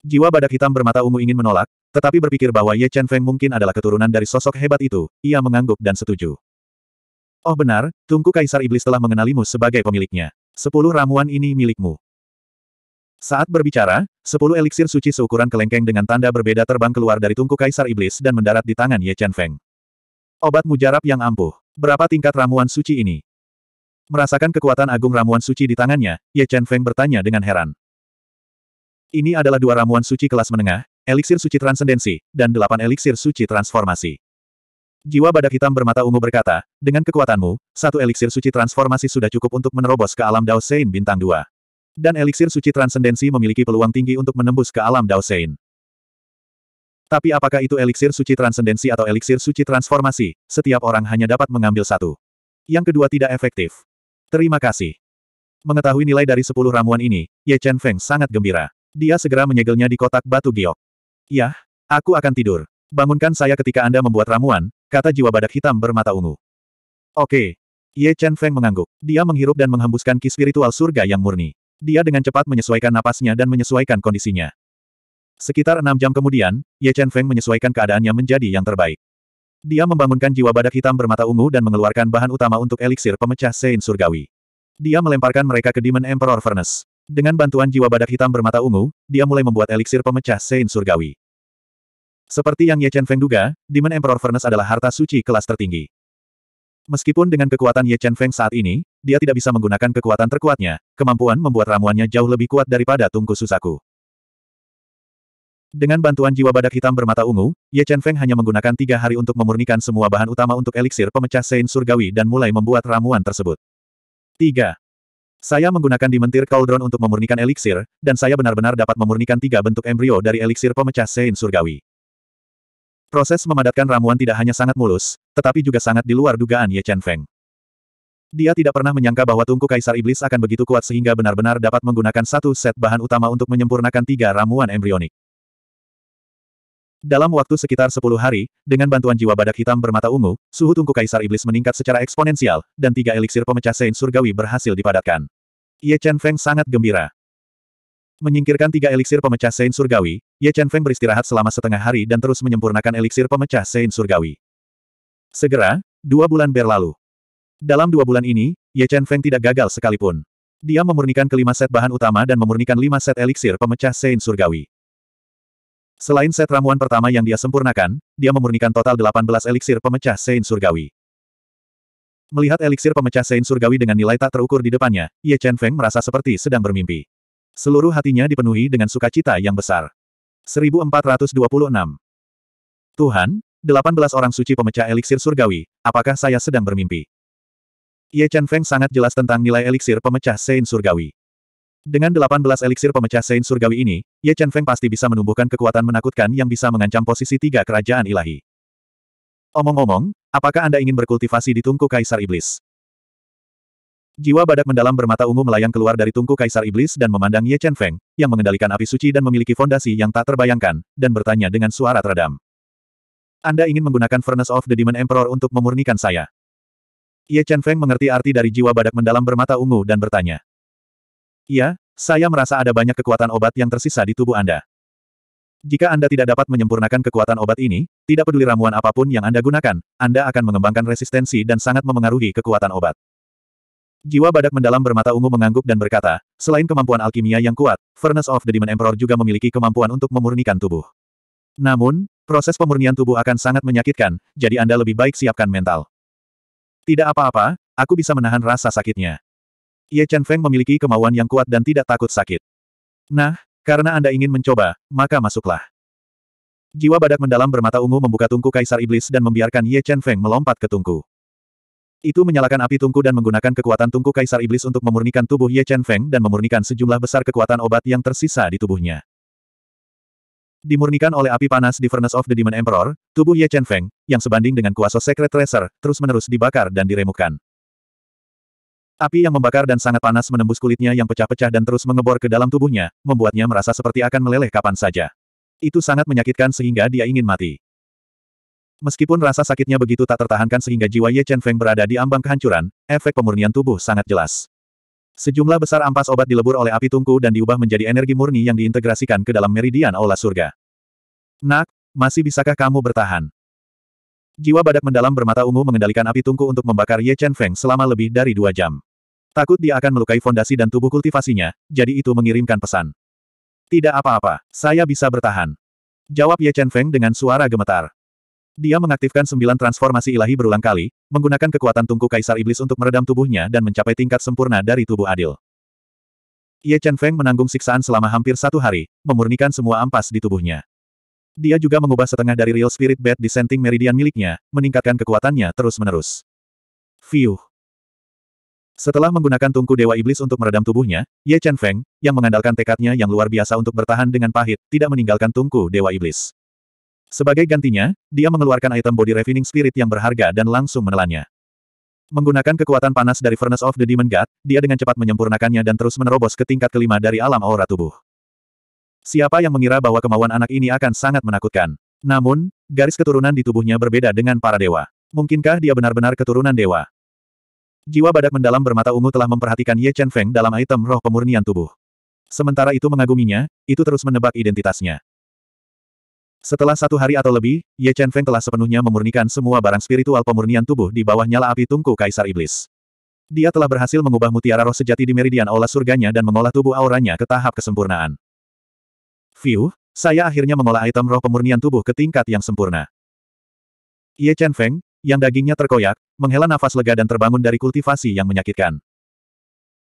Jiwa badak hitam bermata ungu ingin menolak, tetapi berpikir bahwa Ye Chen Feng mungkin adalah keturunan dari sosok hebat itu, ia mengangguk dan setuju. Oh benar, Tungku Kaisar Iblis telah mengenalimu sebagai pemiliknya. Sepuluh ramuan ini milikmu. Saat berbicara, sepuluh eliksir suci seukuran kelengkeng dengan tanda berbeda terbang keluar dari Tungku Kaisar Iblis dan mendarat di tangan Ye Chen Feng. Obat mujarab yang ampuh. Berapa tingkat ramuan suci ini? Merasakan kekuatan agung ramuan suci di tangannya, Ye Chen Feng bertanya dengan heran. Ini adalah dua ramuan suci kelas menengah, eliksir suci transendensi, dan delapan eliksir suci transformasi. Jiwa badak hitam bermata ungu berkata, dengan kekuatanmu, satu eliksir suci transformasi sudah cukup untuk menerobos ke alam Dao Sein bintang dua. Dan eliksir suci transendensi memiliki peluang tinggi untuk menembus ke alam Dao Sein. Tapi apakah itu eliksir suci transendensi atau eliksir suci transformasi, setiap orang hanya dapat mengambil satu. Yang kedua tidak efektif. Terima kasih. Mengetahui nilai dari sepuluh ramuan ini, Ye Chen Feng sangat gembira. Dia segera menyegelnya di kotak batu giok. Yah, aku akan tidur. Bangunkan saya ketika Anda membuat ramuan, kata jiwa badak hitam bermata ungu. Oke. Ye Chen Feng mengangguk. Dia menghirup dan menghembuskan ki spiritual surga yang murni. Dia dengan cepat menyesuaikan napasnya dan menyesuaikan kondisinya. Sekitar enam jam kemudian, Ye Chen Feng menyesuaikan keadaannya menjadi yang terbaik. Dia membangunkan jiwa badak hitam bermata ungu dan mengeluarkan bahan utama untuk eliksir pemecah Sein Surgawi. Dia melemparkan mereka ke Demon Emperor Furnace. Dengan bantuan jiwa badak hitam bermata ungu, dia mulai membuat eliksir pemecah Sein Surgawi. Seperti yang Ye Chen Feng duga, Demon Emperor Furnace adalah harta suci kelas tertinggi. Meskipun dengan kekuatan Ye Chen Feng saat ini, dia tidak bisa menggunakan kekuatan terkuatnya, kemampuan membuat ramuannya jauh lebih kuat daripada Tungku Susaku. Dengan bantuan jiwa badak hitam bermata ungu, Ye Chen Feng hanya menggunakan tiga hari untuk memurnikan semua bahan utama untuk eliksir pemecah Sein Surgawi dan mulai membuat ramuan tersebut. 3. Saya menggunakan Dimentir Cauldron untuk memurnikan eliksir, dan saya benar-benar dapat memurnikan tiga bentuk embrio dari eliksir pemecah Sein Surgawi. Proses memadatkan ramuan tidak hanya sangat mulus, tetapi juga sangat di luar dugaan Ye Chen Feng. Dia tidak pernah menyangka bahwa tungku Kaisar Iblis akan begitu kuat sehingga benar-benar dapat menggunakan satu set bahan utama untuk menyempurnakan tiga ramuan embrionik. Dalam waktu sekitar 10 hari, dengan bantuan jiwa badak hitam bermata ungu, suhu tungku Kaisar Iblis meningkat secara eksponensial, dan tiga eliksir pemecah Sein Surgawi berhasil dipadatkan. Ye Chen Feng sangat gembira. Menyingkirkan tiga eliksir pemecah Sein Surgawi, Ye Chen Feng beristirahat selama setengah hari dan terus menyempurnakan eliksir pemecah Sein Surgawi. Segera, dua bulan berlalu. Dalam dua bulan ini, Ye Chen Feng tidak gagal sekalipun. Dia memurnikan kelima set bahan utama dan memurnikan lima set eliksir pemecah Sein Surgawi. Selain set ramuan pertama yang dia sempurnakan, dia memurnikan total 18 eliksir pemecah Sein Surgawi. Melihat eliksir pemecah Sein Surgawi dengan nilai tak terukur di depannya, Ye Chen Feng merasa seperti sedang bermimpi. Seluruh hatinya dipenuhi dengan sukacita yang besar. 1426. Tuhan, 18 orang suci pemecah eliksir surgawi, apakah saya sedang bermimpi? Ye Chen Feng sangat jelas tentang nilai eliksir pemecah Sein surgawi. Dengan 18 eliksir pemecah Sein surgawi ini, Ye Chen Feng pasti bisa menumbuhkan kekuatan menakutkan yang bisa mengancam posisi tiga kerajaan ilahi. Omong-omong, apakah Anda ingin berkultivasi di tungku Kaisar Iblis? Jiwa badak mendalam bermata ungu melayang keluar dari tungku Kaisar Iblis dan memandang Ye Chen Feng, yang mengendalikan api suci dan memiliki fondasi yang tak terbayangkan, dan bertanya dengan suara teredam. Anda ingin menggunakan Furnace of the Demon Emperor untuk memurnikan saya. Ye Chen Feng mengerti arti dari jiwa badak mendalam bermata ungu dan bertanya. Iya, saya merasa ada banyak kekuatan obat yang tersisa di tubuh Anda. Jika Anda tidak dapat menyempurnakan kekuatan obat ini, tidak peduli ramuan apa pun yang Anda gunakan, Anda akan mengembangkan resistensi dan sangat memengaruhi kekuatan obat. Jiwa badak mendalam bermata ungu mengangguk dan berkata, selain kemampuan alkimia yang kuat, Furnace of the Demon Emperor juga memiliki kemampuan untuk memurnikan tubuh. Namun, proses pemurnian tubuh akan sangat menyakitkan, jadi Anda lebih baik siapkan mental. Tidak apa-apa, aku bisa menahan rasa sakitnya. Ye Chen Feng memiliki kemauan yang kuat dan tidak takut sakit. Nah, karena Anda ingin mencoba, maka masuklah. Jiwa badak mendalam bermata ungu membuka tungku Kaisar Iblis dan membiarkan Ye Chen Feng melompat ke tungku. Itu menyalakan api tungku dan menggunakan kekuatan tungku Kaisar Iblis untuk memurnikan tubuh Ye Chen Feng dan memurnikan sejumlah besar kekuatan obat yang tersisa di tubuhnya. Dimurnikan oleh api panas di Furnace of the Demon Emperor, tubuh Ye Chen Feng, yang sebanding dengan kuasa Secret Tracer, terus-menerus dibakar dan diremukkan. Api yang membakar dan sangat panas menembus kulitnya yang pecah-pecah dan terus mengebor ke dalam tubuhnya, membuatnya merasa seperti akan meleleh kapan saja. Itu sangat menyakitkan sehingga dia ingin mati. Meskipun rasa sakitnya begitu tak tertahankan sehingga jiwa Ye Chen Feng berada di ambang kehancuran, efek pemurnian tubuh sangat jelas. Sejumlah besar ampas obat dilebur oleh api tungku dan diubah menjadi energi murni yang diintegrasikan ke dalam meridian aula surga. Nak, masih bisakah kamu bertahan? Jiwa badak mendalam bermata ungu mengendalikan api tungku untuk membakar Ye Chen Feng selama lebih dari dua jam. Takut dia akan melukai fondasi dan tubuh kultivasinya, jadi itu mengirimkan pesan. Tidak apa-apa, saya bisa bertahan. Jawab Ye Chen Feng dengan suara gemetar. Dia mengaktifkan sembilan transformasi ilahi berulang kali, menggunakan kekuatan tungku Kaisar Iblis untuk meredam tubuhnya dan mencapai tingkat sempurna dari tubuh adil. Ye Chen Feng menanggung siksaan selama hampir satu hari, memurnikan semua ampas di tubuhnya. Dia juga mengubah setengah dari Real Spirit Bed Dissenting Meridian miliknya, meningkatkan kekuatannya terus-menerus. Fiuh. Setelah menggunakan tungku Dewa Iblis untuk meredam tubuhnya, Ye Chen Feng, yang mengandalkan tekadnya yang luar biasa untuk bertahan dengan pahit, tidak meninggalkan tungku Dewa Iblis. Sebagai gantinya, dia mengeluarkan item body refining spirit yang berharga dan langsung menelannya. Menggunakan kekuatan panas dari Furnace of the Demon God, dia dengan cepat menyempurnakannya dan terus menerobos ke tingkat kelima dari alam aura tubuh. Siapa yang mengira bahwa kemauan anak ini akan sangat menakutkan? Namun, garis keturunan di tubuhnya berbeda dengan para dewa. Mungkinkah dia benar-benar keturunan dewa? Jiwa badak mendalam bermata ungu telah memperhatikan Ye Chen Feng dalam item roh pemurnian tubuh. Sementara itu mengaguminya, itu terus menebak identitasnya. Setelah satu hari atau lebih, Ye Chen Feng telah sepenuhnya memurnikan semua barang spiritual pemurnian tubuh di bawah nyala api tungku Kaisar Iblis. Dia telah berhasil mengubah mutiara roh sejati di meridian aula surganya dan mengolah tubuh auranya ke tahap kesempurnaan. Fiu, saya akhirnya mengolah item roh pemurnian tubuh ke tingkat yang sempurna. Ye Chen Feng, yang dagingnya terkoyak, menghela nafas lega dan terbangun dari kultivasi yang menyakitkan.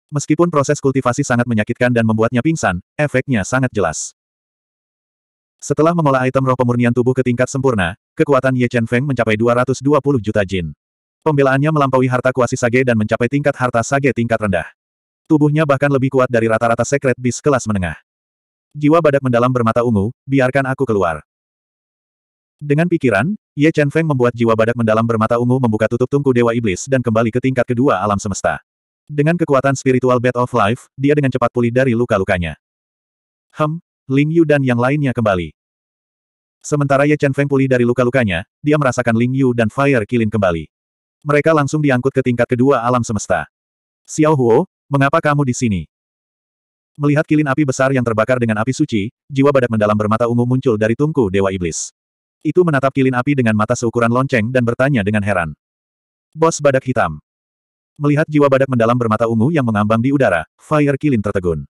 Meskipun proses kultivasi sangat menyakitkan dan membuatnya pingsan, efeknya sangat jelas. Setelah mengolah item roh pemurnian tubuh ke tingkat sempurna, kekuatan Ye Chen Feng mencapai 220 juta jin. Pembelaannya melampaui harta kuasi sage dan mencapai tingkat harta sage tingkat rendah. Tubuhnya bahkan lebih kuat dari rata-rata sekret bis kelas menengah. Jiwa badak mendalam bermata ungu, biarkan aku keluar. Dengan pikiran, Ye Chen Feng membuat jiwa badak mendalam bermata ungu membuka tutup tungku Dewa Iblis dan kembali ke tingkat kedua alam semesta. Dengan kekuatan spiritual Bed of Life, dia dengan cepat pulih dari luka-lukanya. Hem, Ling Yu dan yang lainnya kembali. Sementara Ye Chen Feng pulih dari luka-lukanya, dia merasakan Ling Yu dan Fire Kilin kembali. Mereka langsung diangkut ke tingkat kedua alam semesta. Xiao Huo, mengapa kamu di sini? Melihat kilin api besar yang terbakar dengan api suci, jiwa badak mendalam bermata ungu muncul dari tungku Dewa Iblis. Itu menatap kilin api dengan mata seukuran lonceng dan bertanya dengan heran. Bos badak hitam. Melihat jiwa badak mendalam bermata ungu yang mengambang di udara, Fire Kilin tertegun.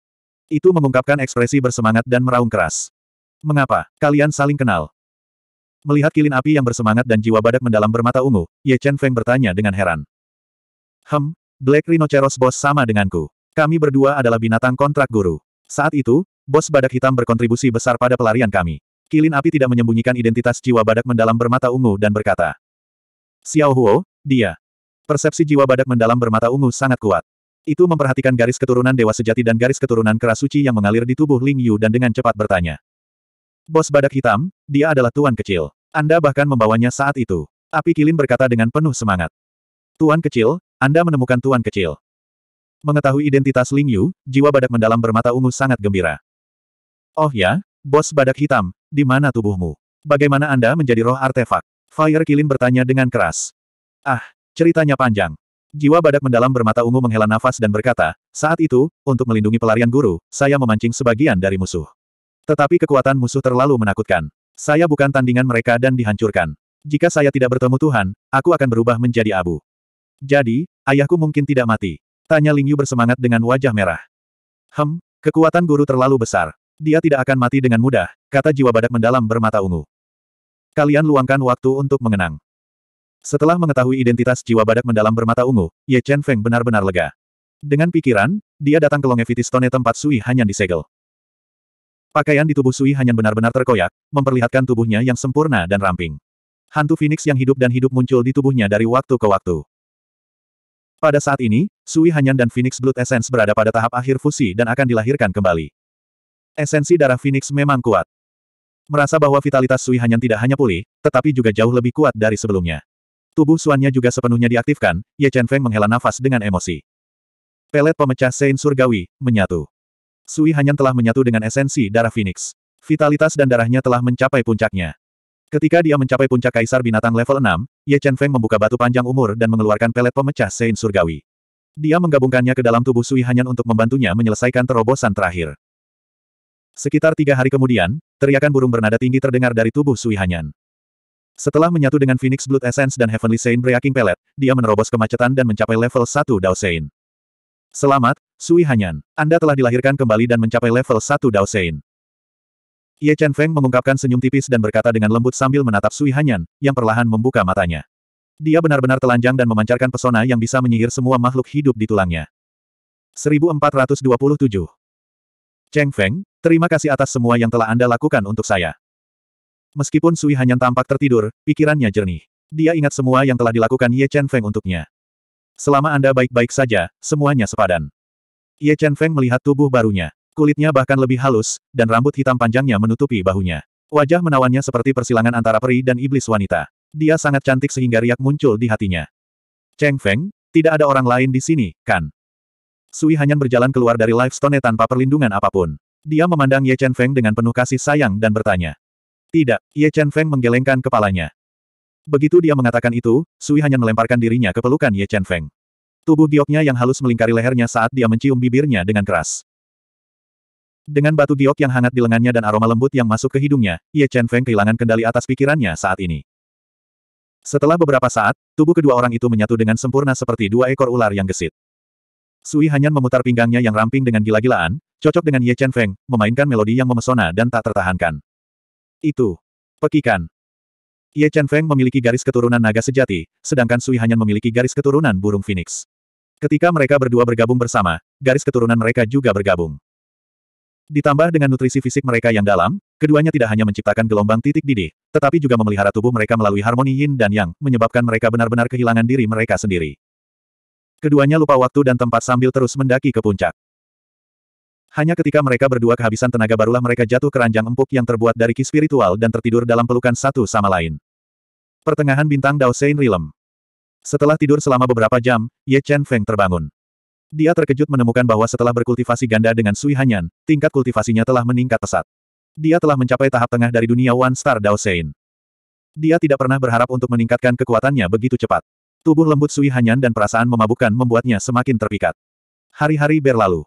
Itu mengungkapkan ekspresi bersemangat dan meraung keras. Mengapa? Kalian saling kenal. Melihat kilin api yang bersemangat dan jiwa badak mendalam bermata ungu, Ye Chen Feng bertanya dengan heran. Hem, Black Rhinoceros bos sama denganku. Kami berdua adalah binatang kontrak guru. Saat itu, bos badak hitam berkontribusi besar pada pelarian kami. Kilin api tidak menyembunyikan identitas jiwa badak mendalam bermata ungu dan berkata. Xiao Huo, dia. Persepsi jiwa badak mendalam bermata ungu sangat kuat. Itu memperhatikan garis keturunan dewa sejati dan garis keturunan keras suci yang mengalir di tubuh Ling Yu dan dengan cepat bertanya. Bos badak hitam, dia adalah tuan kecil. Anda bahkan membawanya saat itu. Api kilin berkata dengan penuh semangat. Tuan kecil, Anda menemukan tuan kecil. Mengetahui identitas Ling Yu, jiwa badak mendalam bermata ungu sangat gembira. Oh ya, bos badak hitam, di mana tubuhmu? Bagaimana Anda menjadi roh artefak? Fire Kilin bertanya dengan keras. Ah, ceritanya panjang. Jiwa badak mendalam bermata ungu menghela nafas dan berkata, saat itu, untuk melindungi pelarian guru, saya memancing sebagian dari musuh. Tetapi kekuatan musuh terlalu menakutkan. Saya bukan tandingan mereka dan dihancurkan. Jika saya tidak bertemu Tuhan, aku akan berubah menjadi abu. Jadi, ayahku mungkin tidak mati. Tanya Ling Yu bersemangat dengan wajah merah. Hem, kekuatan guru terlalu besar. Dia tidak akan mati dengan mudah, kata jiwa badak mendalam bermata ungu. Kalian luangkan waktu untuk mengenang. Setelah mengetahui identitas jiwa badak mendalam bermata ungu, Ye Chen Feng benar-benar lega. Dengan pikiran, dia datang ke Longevity Stone tempat Sui Hanyan disegel. Pakaian di tubuh Sui Hanyan benar-benar terkoyak, memperlihatkan tubuhnya yang sempurna dan ramping. Hantu Phoenix yang hidup dan hidup muncul di tubuhnya dari waktu ke waktu. Pada saat ini, Sui Hanyan dan Phoenix Blood Essence berada pada tahap akhir fusi dan akan dilahirkan kembali. Esensi darah Phoenix memang kuat. Merasa bahwa vitalitas Sui Hanyan tidak hanya pulih, tetapi juga jauh lebih kuat dari sebelumnya. Tubuh Suannya juga sepenuhnya diaktifkan, Ye Chen Feng menghela nafas dengan emosi. Pelet pemecah Sein Surgawi, menyatu. Sui Hanyan telah menyatu dengan esensi darah Phoenix. Vitalitas dan darahnya telah mencapai puncaknya. Ketika dia mencapai puncak Kaisar Binatang level 6, Ye Chen Feng membuka batu panjang umur dan mengeluarkan pelet pemecah Sein Surgawi. Dia menggabungkannya ke dalam tubuh Sui Hanyan untuk membantunya menyelesaikan terobosan terakhir. Sekitar tiga hari kemudian, teriakan burung bernada tinggi terdengar dari tubuh Sui Hanyan. Setelah menyatu dengan Phoenix Blood Essence dan Heavenly Saint Breaking Pellet, dia menerobos kemacetan dan mencapai level 1 Dao Sein. Selamat, Sui Hanyan. Anda telah dilahirkan kembali dan mencapai level 1 Dao Sein. Ye Chen Feng mengungkapkan senyum tipis dan berkata dengan lembut sambil menatap Sui Hanyan, yang perlahan membuka matanya. Dia benar-benar telanjang dan memancarkan pesona yang bisa menyihir semua makhluk hidup di tulangnya. 1427 Cheng Feng, terima kasih atas semua yang telah Anda lakukan untuk saya. Meskipun Sui Hanyan tampak tertidur, pikirannya jernih. Dia ingat semua yang telah dilakukan Ye Chen Feng untuknya. Selama Anda baik-baik saja, semuanya sepadan. Ye Chen Feng melihat tubuh barunya. Kulitnya bahkan lebih halus, dan rambut hitam panjangnya menutupi bahunya. Wajah menawannya seperti persilangan antara peri dan iblis wanita. Dia sangat cantik sehingga riak muncul di hatinya. Cheng Feng, tidak ada orang lain di sini, kan? Sui Hanyan berjalan keluar dari Life Stone tanpa perlindungan apa pun. Dia memandang Ye Chen Feng dengan penuh kasih sayang dan bertanya. Tidak, Ye Chen Feng menggelengkan kepalanya. Begitu dia mengatakan itu, Sui hanya melemparkan dirinya ke pelukan Ye Chen Feng. Tubuh gioknya yang halus melingkari lehernya saat dia mencium bibirnya dengan keras. Dengan batu giok yang hangat di lengannya dan aroma lembut yang masuk ke hidungnya, Ye Chen Feng kehilangan kendali atas pikirannya saat ini. Setelah beberapa saat, tubuh kedua orang itu menyatu dengan sempurna seperti dua ekor ular yang gesit. Sui hanya memutar pinggangnya yang ramping dengan gila-gilaan, cocok dengan Ye Chen Feng, memainkan melodi yang memesona dan tak tertahankan. Itu. Pekikan. Ye Chen Feng memiliki garis keturunan naga sejati, sedangkan Sui hanya memiliki garis keturunan burung phoenix. Ketika mereka berdua bergabung bersama, garis keturunan mereka juga bergabung. Ditambah dengan nutrisi fisik mereka yang dalam, keduanya tidak hanya menciptakan gelombang titik didih, tetapi juga memelihara tubuh mereka melalui harmoni yin dan yang, menyebabkan mereka benar-benar kehilangan diri mereka sendiri. Keduanya lupa waktu dan tempat sambil terus mendaki ke puncak. Hanya ketika mereka berdua kehabisan tenaga barulah mereka jatuh ke ranjang empuk yang terbuat dari ki spiritual dan tertidur dalam pelukan satu sama lain. Pertengahan bintang Dao Sein Rilem. Setelah tidur selama beberapa jam, Ye Chen Feng terbangun. Dia terkejut menemukan bahwa setelah berkultivasi ganda dengan Sui Hanyan, tingkat kultivasinya telah meningkat pesat. Dia telah mencapai tahap tengah dari dunia One Star Dao Sein. Dia tidak pernah berharap untuk meningkatkan kekuatannya begitu cepat. Tubuh lembut Sui Hanyan dan perasaan memabukkan membuatnya semakin terpikat. Hari-hari berlalu.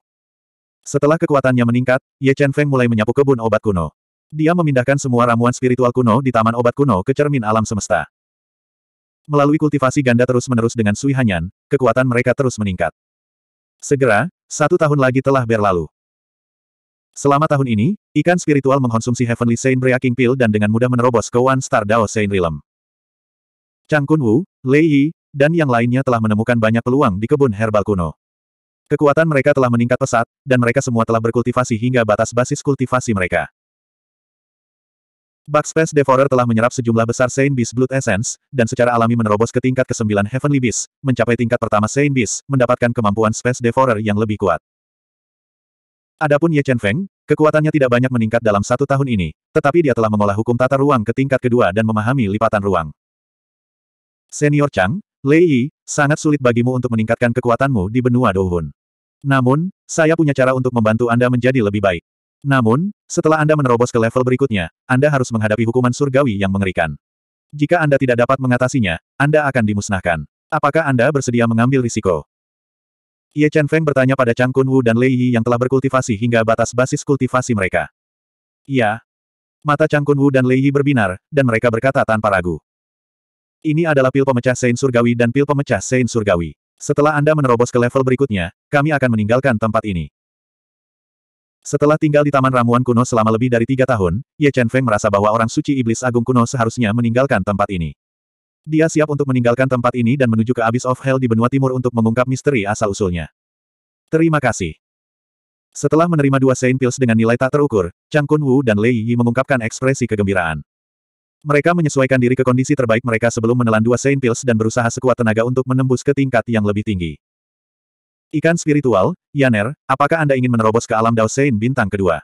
Setelah kekuatannya meningkat, Ye Chen Feng mulai menyapu kebun obat kuno. Dia memindahkan semua ramuan spiritual kuno di taman obat kuno ke cermin alam semesta. Melalui kultivasi ganda terus-menerus dengan Sui Hanyan, kekuatan mereka terus meningkat. Segera, satu tahun lagi telah berlalu. Selama tahun ini, ikan spiritual mengkonsumsi Heavenly Saint Breaking Pill dan dengan mudah menerobos ke One Star Dao Saint Realm. Chang Kun Wu, Lei Yi, dan yang lainnya telah menemukan banyak peluang di kebun herbal kuno. Kekuatan mereka telah meningkat pesat, dan mereka semua telah berkultivasi hingga batas basis kultivasi mereka. Backspace Devourer telah menyerap sejumlah besar Saint Beast Blood Essence, dan secara alami menerobos ke tingkat ke-9 Heavenly Beast, mencapai tingkat pertama Saint Beast, mendapatkan kemampuan Space Devourer yang lebih kuat. Adapun Ye Chen Feng, kekuatannya tidak banyak meningkat dalam satu tahun ini, tetapi dia telah mengolah hukum tata ruang ke tingkat kedua dan memahami lipatan ruang. Senior Chang, Lei Yi, sangat sulit bagimu untuk meningkatkan kekuatanmu di benua Douhun. Namun, saya punya cara untuk membantu Anda menjadi lebih baik. Namun, setelah Anda menerobos ke level berikutnya, Anda harus menghadapi hukuman surgawi yang mengerikan. Jika Anda tidak dapat mengatasinya, Anda akan dimusnahkan. Apakah Anda bersedia mengambil risiko? Ye Chen Feng bertanya pada Chang Kun Wu dan Lei Yi yang telah berkultivasi hingga batas basis kultivasi mereka. Iya. Mata Chang Kun Wu dan Lei Yi berbinar, dan mereka berkata tanpa ragu. Ini adalah pil pemecah Sein Surgawi dan pil pemecah Sein Surgawi. Setelah Anda menerobos ke level berikutnya, kami akan meninggalkan tempat ini. Setelah tinggal di Taman Ramuan Kuno selama lebih dari tiga tahun, Ye Chen Feng merasa bahwa orang suci iblis agung kuno seharusnya meninggalkan tempat ini. Dia siap untuk meninggalkan tempat ini dan menuju ke Abyss of Hell di benua timur untuk mengungkap misteri asal-usulnya. Terima kasih. Setelah menerima dua Saint Pills dengan nilai tak terukur, Chang Kun Wu dan Lei Yi mengungkapkan ekspresi kegembiraan. Mereka menyesuaikan diri ke kondisi terbaik mereka sebelum menelan dua Saint Pills dan berusaha sekuat tenaga untuk menembus ke tingkat yang lebih tinggi. Ikan spiritual, Yaner, apakah Anda ingin menerobos ke alam Dao Saint bintang kedua?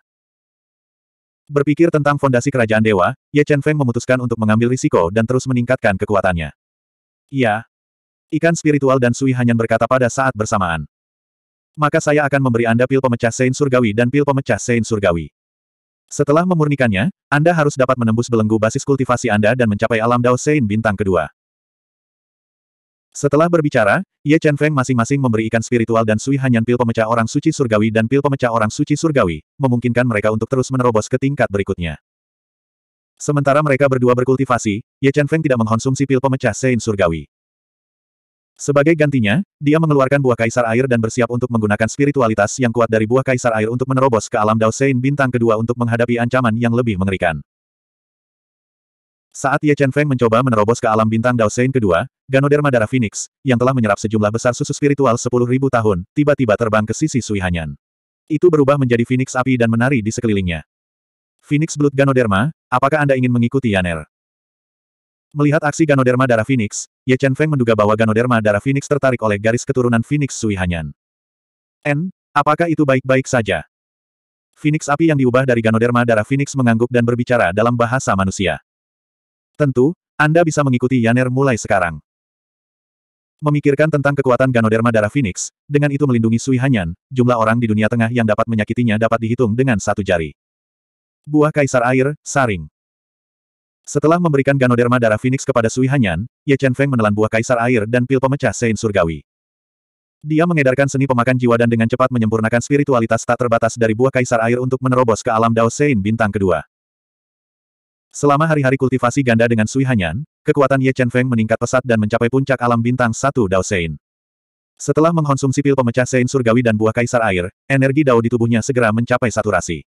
Berpikir tentang fondasi kerajaan dewa, Ye Chen Feng memutuskan untuk mengambil risiko dan terus meningkatkan kekuatannya. Iya. Ikan spiritual dan Sui Hanyan berkata pada saat bersamaan. Maka saya akan memberi Anda pil pemecah Sein Surgawi dan pil pemecah Sein Surgawi. Setelah memurnikannya, Anda harus dapat menembus belenggu basis kultivasi Anda dan mencapai alam Dao Sein bintang kedua. Setelah berbicara, Ye Chen Feng masing-masing memberi ikan spiritual dan Sui Hanyan pil pemecah orang suci surgawi dan pil pemecah orang suci surgawi, memungkinkan mereka untuk terus menerobos ke tingkat berikutnya. Sementara mereka berdua berkultivasi, Ye Chen Feng tidak mengkonsumsi pil pemecah Sein surgawi. Sebagai gantinya, dia mengeluarkan buah kaisar air dan bersiap untuk menggunakan spiritualitas yang kuat dari buah kaisar air untuk menerobos ke alam Dao Sein bintang kedua untuk menghadapi ancaman yang lebih mengerikan. Saat Ye Chen Feng mencoba menerobos ke alam bintang Dao Sein kedua, Ganoderma darah Phoenix, yang telah menyerap sejumlah besar susu spiritual sepuluh ribu tahun, tiba-tiba terbang ke sisi Sui Hanyan. Itu berubah menjadi Phoenix api dan menari di sekelilingnya. Phoenix Blood Ganoderma, apakah Anda ingin mengikuti Yaner? Melihat aksi Ganoderma darah Phoenix, Ye Chen Feng menduga bahwa Ganoderma darah Phoenix tertarik oleh garis keturunan Phoenix Sui Hanyan. N, apakah itu baik-baik saja? Phoenix api yang diubah dari Ganoderma darah Phoenix mengangguk dan berbicara dalam bahasa manusia. Tentu, Anda bisa mengikuti Yaner mulai sekarang. Memikirkan tentang kekuatan Ganoderma darah Phoenix, dengan itu melindungi Sui Hanyan, jumlah orang di dunia tengah yang dapat menyakitinya dapat dihitung dengan satu jari. Buah Kaisar Air, Saring Setelah memberikan Ganoderma darah Phoenix kepada Sui Hanyan, Ye Chen Feng menelan buah Kaisar Air dan pil pemecah Sein Surgawi. Dia mengedarkan seni pemakan jiwa dan dengan cepat menyempurnakan spiritualitas tak terbatas dari buah Kaisar Air untuk menerobos ke alam Dao Sein bintang kedua. Selama hari-hari kultivasi ganda dengan Sui Hanyan, kekuatan Ye Chen Feng meningkat pesat dan mencapai puncak alam bintang satu Dao Sein. Setelah mengkonsumsi pil pemecah Sein surgawi dan buah kaisar air, energi Dao di tubuhnya segera mencapai saturasi.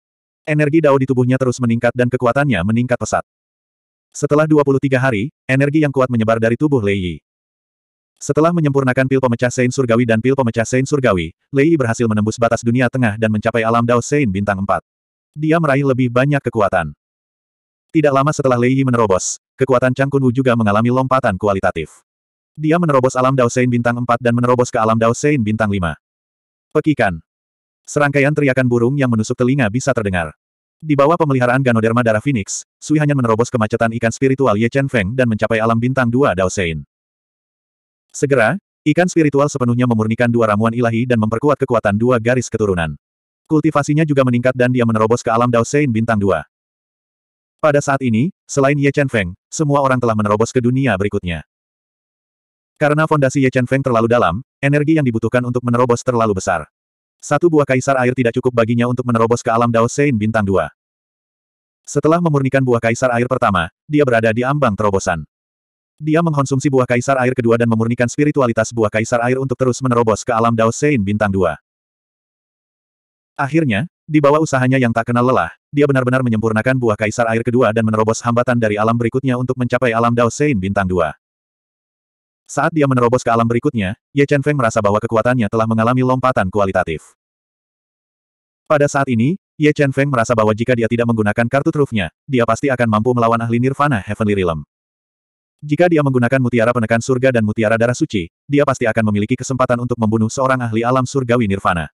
Energi Dao di tubuhnya terus meningkat dan kekuatannya meningkat pesat. Setelah 23 hari, energi yang kuat menyebar dari tubuh Lei Yi. Setelah menyempurnakan pil pemecah Sein surgawi dan pil pemecah Sein surgawi, Lei Yi berhasil menembus batas dunia tengah dan mencapai alam Dao Sein bintang 4. Dia meraih lebih banyak kekuatan. Tidak lama setelah Lei Yi menerobos, kekuatan Chang Kun Wu juga mengalami lompatan kualitatif. Dia menerobos alam Dao Sein bintang 4 dan menerobos ke alam Dao Sein bintang 5. Pekikan. Serangkaian teriakan burung yang menusuk telinga bisa terdengar. Di bawah pemeliharaan Ganoderma darah Phoenix, Sui hanya menerobos kemacetan ikan spiritual Ye Chen Feng dan mencapai alam bintang 2 Dao Sein. Segera, ikan spiritual sepenuhnya memurnikan dua ramuan ilahi dan memperkuat kekuatan dua garis keturunan. Kultivasinya juga meningkat dan dia menerobos ke alam Dao Sein bintang 2. Pada saat ini, selain Ye Chen Feng, semua orang telah menerobos ke dunia berikutnya. Karena fondasi Ye Chen Feng terlalu dalam, energi yang dibutuhkan untuk menerobos terlalu besar. Satu buah kaisar air tidak cukup baginya untuk menerobos ke alam Dao Sein bintang 2. Setelah memurnikan buah kaisar air pertama, dia berada di ambang terobosan. Dia mengkonsumsi buah kaisar air kedua dan memurnikan spiritualitas buah kaisar air untuk terus menerobos ke alam Dao Sein bintang 2. Akhirnya, di bawah usahanya yang tak kenal lelah, dia benar-benar menyempurnakan buah kaisar air kedua dan menerobos hambatan dari alam berikutnya untuk mencapai alam Dao Sein bintang 2. Saat dia menerobos ke alam berikutnya, Ye Chen Feng merasa bahwa kekuatannya telah mengalami lompatan kualitatif. Pada saat ini, Ye Chen Feng merasa bahwa jika dia tidak menggunakan kartu trufnya, dia pasti akan mampu melawan ahli Nirvana Heavenly Realm. Jika dia menggunakan mutiara penekan surga dan mutiara darah suci, dia pasti akan memiliki kesempatan untuk membunuh seorang ahli alam surgawi Nirvana.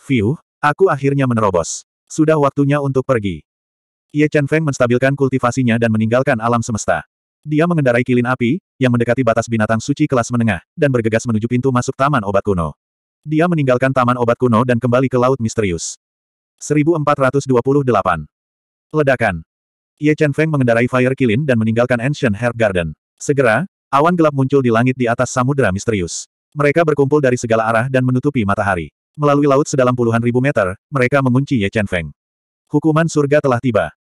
Fiu, aku akhirnya menerobos. Sudah waktunya untuk pergi. Ye Chen Feng menstabilkan kultivasinya dan meninggalkan alam semesta. Dia mengendarai kilin api, yang mendekati batas binatang suci kelas menengah, dan bergegas menuju pintu masuk taman obat kuno. Dia meninggalkan taman obat kuno dan kembali ke laut misterius. 1428. Ledakan. Ye Chen Feng mengendarai Fire Kilin dan meninggalkan Ancient Herb Garden. Segera, awan gelap muncul di langit di atas samudera misterius. Mereka berkumpul dari segala arah dan menutupi matahari. Melalui laut sedalam puluhan ribu meter, mereka mengunci Ye Chen Feng. Hukuman surga telah tiba.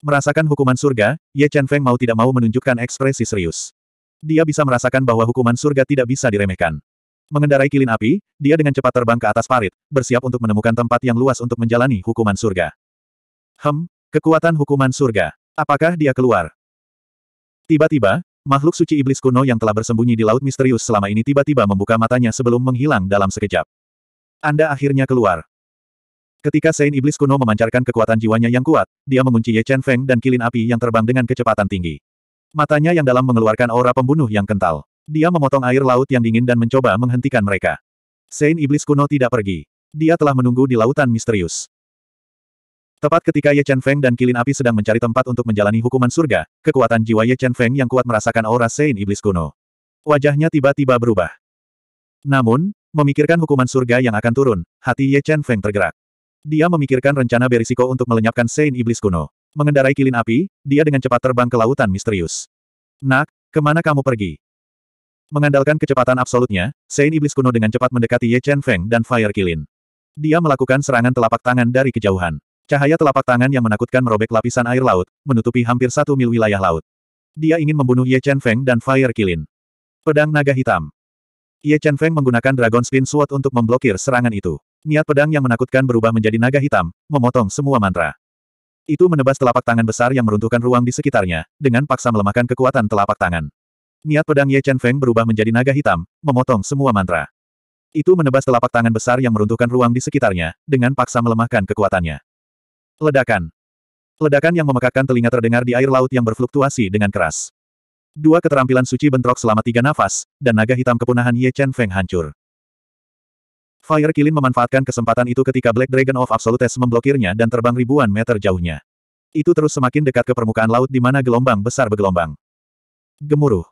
Merasakan hukuman surga, Ye Chen Feng mau tidak mau menunjukkan ekspresi serius. Dia bisa merasakan bahwa hukuman surga tidak bisa diremehkan. Mengendarai kilin api, dia dengan cepat terbang ke atas parit, bersiap untuk menemukan tempat yang luas untuk menjalani hukuman surga. Hem, kekuatan hukuman surga. Apakah dia keluar? Tiba-tiba, makhluk suci iblis kuno yang telah bersembunyi di laut misterius selama ini tiba-tiba membuka matanya sebelum menghilang dalam sekejap. Anda akhirnya keluar. Ketika Saint Iblis kuno memancarkan kekuatan jiwanya yang kuat, dia mengunci Ye Chen Feng dan kilin api yang terbang dengan kecepatan tinggi. Matanya yang dalam mengeluarkan aura pembunuh yang kental. Dia memotong air laut yang dingin dan mencoba menghentikan mereka. Saint Iblis kuno tidak pergi. Dia telah menunggu di lautan misterius. Tepat ketika Ye Chen Feng dan kilin api sedang mencari tempat untuk menjalani hukuman surga, kekuatan jiwa Ye Chen Feng yang kuat merasakan aura Saint Iblis kuno. Wajahnya tiba-tiba berubah. Namun, memikirkan hukuman surga yang akan turun, hati Ye Chen Feng tergerak. Dia memikirkan rencana berisiko untuk melenyapkan Saint Iblis kuno. Mengendarai kilin api, dia dengan cepat terbang ke lautan misterius. Nak, ke mana kamu pergi? Mengandalkan kecepatan absolutnya, Saint Iblis kuno dengan cepat mendekati Ye Chen Feng dan Fire Kilin. Dia melakukan serangan telapak tangan dari kejauhan. Cahaya telapak tangan yang menakutkan merobek lapisan air laut, menutupi hampir satu mil wilayah laut. Dia ingin membunuh Ye Chen Feng dan Fire Kilin. Pedang naga hitam. Ye Chen Feng menggunakan Dragon Spin Sword untuk memblokir serangan itu. Niat pedang yang menakutkan berubah menjadi naga hitam, memotong semua mantra. Itu menebas telapak tangan besar yang meruntuhkan ruang di sekitarnya, dengan paksa melemahkan kekuatan telapak tangan. Niat pedang Ye Chen Feng berubah menjadi naga hitam, memotong semua mantra. Itu menebas telapak tangan besar yang meruntuhkan ruang di sekitarnya, dengan paksa melemahkan kekuatannya. Ledakan. Ledakan yang memekakkan telinga terdengar di air laut yang berfluktuasi dengan keras. Dua keterampilan suci bentrok selama tiga nafas, dan naga hitam kepunahan Ye Chen Feng hancur. Fire Kilin memanfaatkan kesempatan itu ketika Black Dragon of Absolutes memblokirnya dan terbang ribuan meter jauhnya. Itu terus semakin dekat ke permukaan laut di mana gelombang besar bergelombang. Gemuruh.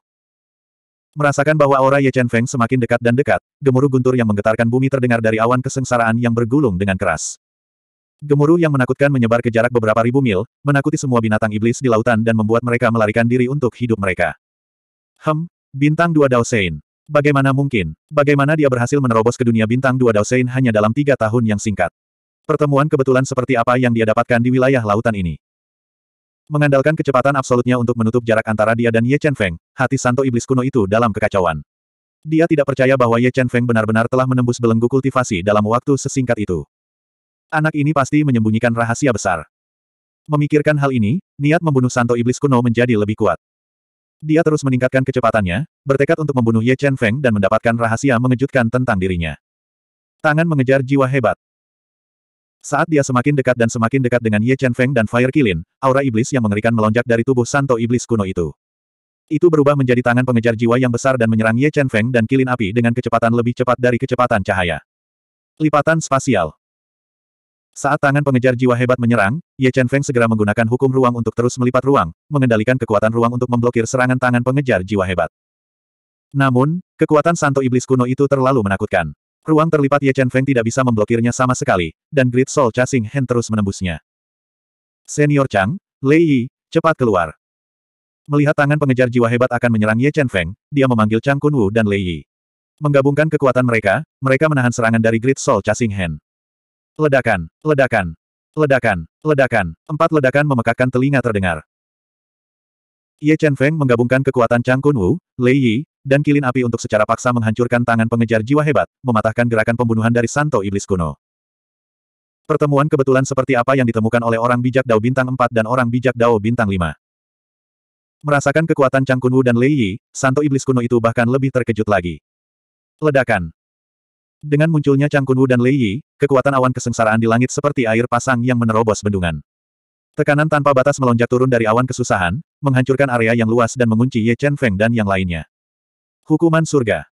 Merasakan bahwa aura Ye Chen Feng semakin dekat dan dekat, gemuruh guntur yang menggetarkan bumi terdengar dari awan kesengsaraan yang bergulung dengan keras. Gemuruh yang menakutkan menyebar ke jarak beberapa ribu mil, menakuti semua binatang iblis di lautan dan membuat mereka melarikan diri untuk hidup mereka. Hem, bintang dua Dao Sein. Bagaimana mungkin? Bagaimana dia berhasil menerobos ke dunia bintang dua Daosein hanya dalam tiga tahun yang singkat? Pertemuan kebetulan seperti apa yang dia dapatkan di wilayah lautan ini? Mengandalkan kecepatan absolutnya untuk menutup jarak antara dia dan Ye Chen Feng, hati Santo Iblis kuno itu dalam kekacauan. Dia tidak percaya bahwa Ye Chen Feng benar-benar telah menembus belenggu kultivasi dalam waktu sesingkat itu. Anak ini pasti menyembunyikan rahasia besar. Memikirkan hal ini, niat membunuh Santo Iblis kuno menjadi lebih kuat. Dia terus meningkatkan kecepatannya, bertekad untuk membunuh Ye Chen Feng dan mendapatkan rahasia mengejutkan tentang dirinya. Tangan mengejar jiwa hebat. Saat dia semakin dekat dan semakin dekat dengan Ye Chen Feng dan Fire Kilin, aura iblis yang mengerikan melonjak dari tubuh Santo Iblis kuno itu. Itu berubah menjadi tangan pengejar jiwa yang besar dan menyerang Ye Chen Feng dan Kilin api dengan kecepatan lebih cepat dari kecepatan cahaya. Lipatan spasial. Saat tangan pengejar jiwa hebat menyerang, Ye Chen Feng segera menggunakan hukum ruang untuk terus melipat ruang, mengendalikan kekuatan ruang untuk memblokir serangan tangan pengejar jiwa hebat. Namun, kekuatan Santo Iblis kuno itu terlalu menakutkan. Ruang terlipat Ye Chen Feng tidak bisa memblokirnya sama sekali, dan Great Soul Chasing Hand terus menembusnya. Senior Chang, Lei Yi, cepat keluar. Melihat tangan pengejar jiwa hebat akan menyerang Ye Chen Feng, dia memanggil Chang Kunwu dan Lei Yi. Menggabungkan kekuatan mereka, mereka menahan serangan dari Great Soul Chasing Hand. Ledakan, ledakan, ledakan, ledakan. Empat ledakan memekakkan telinga terdengar. Ye Chen Feng menggabungkan kekuatan Chang Kun Wu, Lei Yi, dan kilin api untuk secara paksa menghancurkan tangan pengejar jiwa hebat, mematahkan gerakan pembunuhan dari Santo Iblis kuno. Pertemuan kebetulan seperti apa yang ditemukan oleh orang bijak Dao Bintang 4 dan orang bijak Dao Bintang 5. Merasakan kekuatan Chang Kun Wu dan Lei Yi, Santo Iblis kuno itu bahkan lebih terkejut lagi. Ledakan. Dengan munculnya Chang Kunwu dan Lei Yi, kekuatan awan kesengsaraan di langit seperti air pasang yang menerobos bendungan. Tekanan tanpa batas melonjak turun dari awan kesusahan, menghancurkan area yang luas dan mengunci Ye Chen Feng dan yang lainnya. Hukuman surga.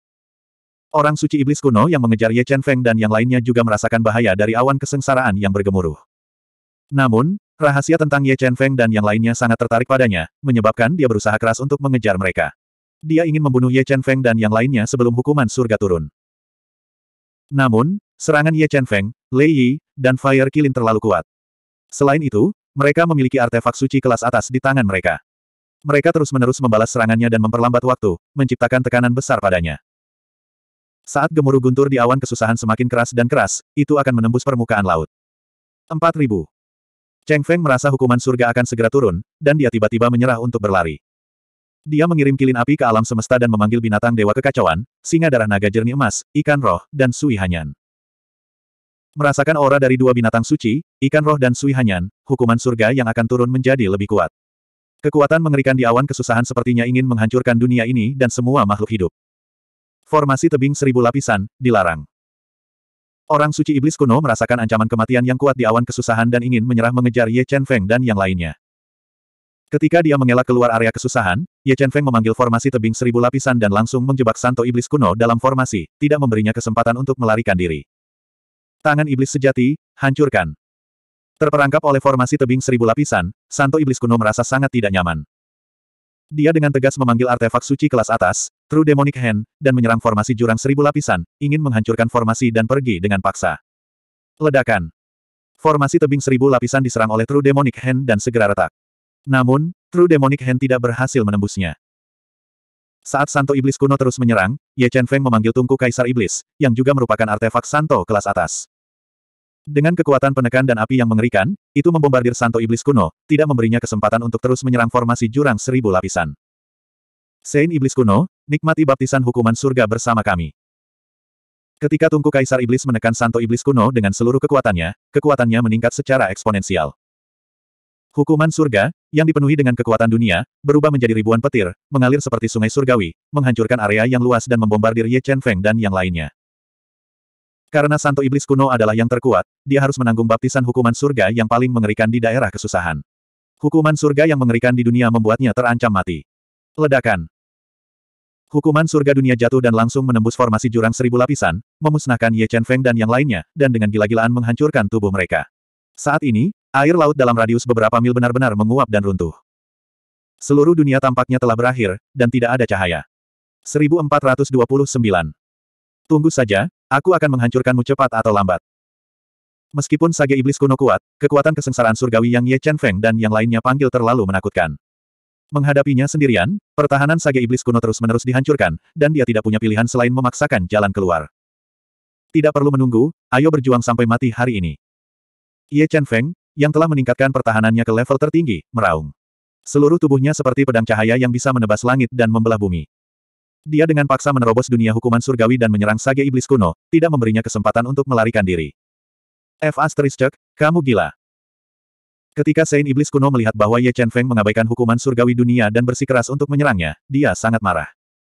Orang suci iblis kuno yang mengejar Ye Chen Feng dan yang lainnya juga merasakan bahaya dari awan kesengsaraan yang bergemuruh. Namun, rahasia tentang Ye Chen Feng dan yang lainnya sangat tertarik padanya, menyebabkan dia berusaha keras untuk mengejar mereka. Dia ingin membunuh Ye Chen Feng dan yang lainnya sebelum hukuman surga turun. Namun, serangan Ye Chen Feng, Lei Yi, dan Fire Kilin terlalu kuat. Selain itu, mereka memiliki artefak suci kelas atas di tangan mereka. Mereka terus-menerus membalas serangannya dan memperlambat waktu, menciptakan tekanan besar padanya. Saat gemuruh guntur di awan kesusahan semakin keras dan keras, itu akan menembus permukaan laut. 4000. Cheng Feng merasa hukuman surga akan segera turun, dan dia tiba-tiba menyerah untuk berlari. Dia mengirim kilin api ke alam semesta dan memanggil binatang dewa kekacauan, singa darah naga jernih emas, ikan roh, dan sui hanyan. Merasakan aura dari dua binatang suci, ikan roh dan sui hanyan, hukuman surga yang akan turun menjadi lebih kuat. Kekuatan mengerikan di awan kesusahan sepertinya ingin menghancurkan dunia ini dan semua makhluk hidup. Formasi tebing seribu lapisan, dilarang. Orang suci iblis kuno merasakan ancaman kematian yang kuat di awan kesusahan dan ingin menyerah mengejar Ye Chen Feng dan yang lainnya. Ketika dia mengelak keluar area kesusahan, Ye Chen Feng memanggil formasi tebing seribu lapisan dan langsung menjebak Santo Iblis kuno dalam formasi, tidak memberinya kesempatan untuk melarikan diri. Tangan Iblis sejati, hancurkan. Terperangkap oleh formasi tebing seribu lapisan, Santo Iblis kuno merasa sangat tidak nyaman. Dia dengan tegas memanggil artefak suci kelas atas, True Demonic Hand, dan menyerang formasi jurang seribu lapisan, ingin menghancurkan formasi dan pergi dengan paksa. Ledakan. Formasi tebing seribu lapisan diserang oleh True Demonic Hand dan segera retak. Namun, True Demonic Hand tidak berhasil menembusnya. Saat Santo Iblis kuno terus menyerang, Ye Chen Feng memanggil Tungku Kaisar Iblis, yang juga merupakan artefak Santo kelas atas. Dengan kekuatan penekan dan api yang mengerikan, itu membombardir Santo Iblis kuno, tidak memberinya kesempatan untuk terus menyerang formasi jurang seribu lapisan. Saint Iblis kuno, nikmati baptisan hukuman surga bersama kami. Ketika Tungku Kaisar Iblis menekan Santo Iblis kuno dengan seluruh kekuatannya, kekuatannya meningkat secara eksponensial. Hukuman surga, yang dipenuhi dengan kekuatan dunia, berubah menjadi ribuan petir, mengalir seperti sungai surgawi, menghancurkan area yang luas dan membombardir Ye Chen Feng dan yang lainnya. Karena Santo Iblis kuno adalah yang terkuat, dia harus menanggung baptisan hukuman surga yang paling mengerikan di daerah kesusahan. Hukuman surga yang mengerikan di dunia membuatnya terancam mati. Ledakan. Hukuman surga dunia jatuh dan langsung menembus formasi jurang seribu lapisan, memusnahkan Ye Chen Feng dan yang lainnya, dan dengan gila-gilaan menghancurkan tubuh mereka. Saat ini, Air laut dalam radius beberapa mil benar-benar menguap dan runtuh. Seluruh dunia tampaknya telah berakhir, dan tidak ada cahaya. 1429. Tunggu saja, aku akan menghancurkanmu cepat atau lambat. Meskipun saga iblis kuno kuat, kekuatan kesengsaraan surgawi yang Ye Chen Feng dan yang lainnya panggil terlalu menakutkan. Menghadapinya sendirian, pertahanan saga iblis kuno terus-menerus dihancurkan, dan dia tidak punya pilihan selain memaksakan jalan keluar. Tidak perlu menunggu, ayo berjuang sampai mati hari ini. Ye Chen Feng, yang telah meningkatkan pertahanannya ke level tertinggi, meraung. Seluruh tubuhnya seperti pedang cahaya yang bisa menebas langit dan membelah bumi. Dia dengan paksa menerobos dunia hukuman surgawi dan menyerang sage iblis kuno, tidak memberinya kesempatan untuk melarikan diri. F. Cek, kamu gila. Ketika Saint Iblis kuno melihat bahwa Ye Chen Feng mengabaikan hukuman surgawi dunia dan bersikeras untuk menyerangnya, dia sangat marah.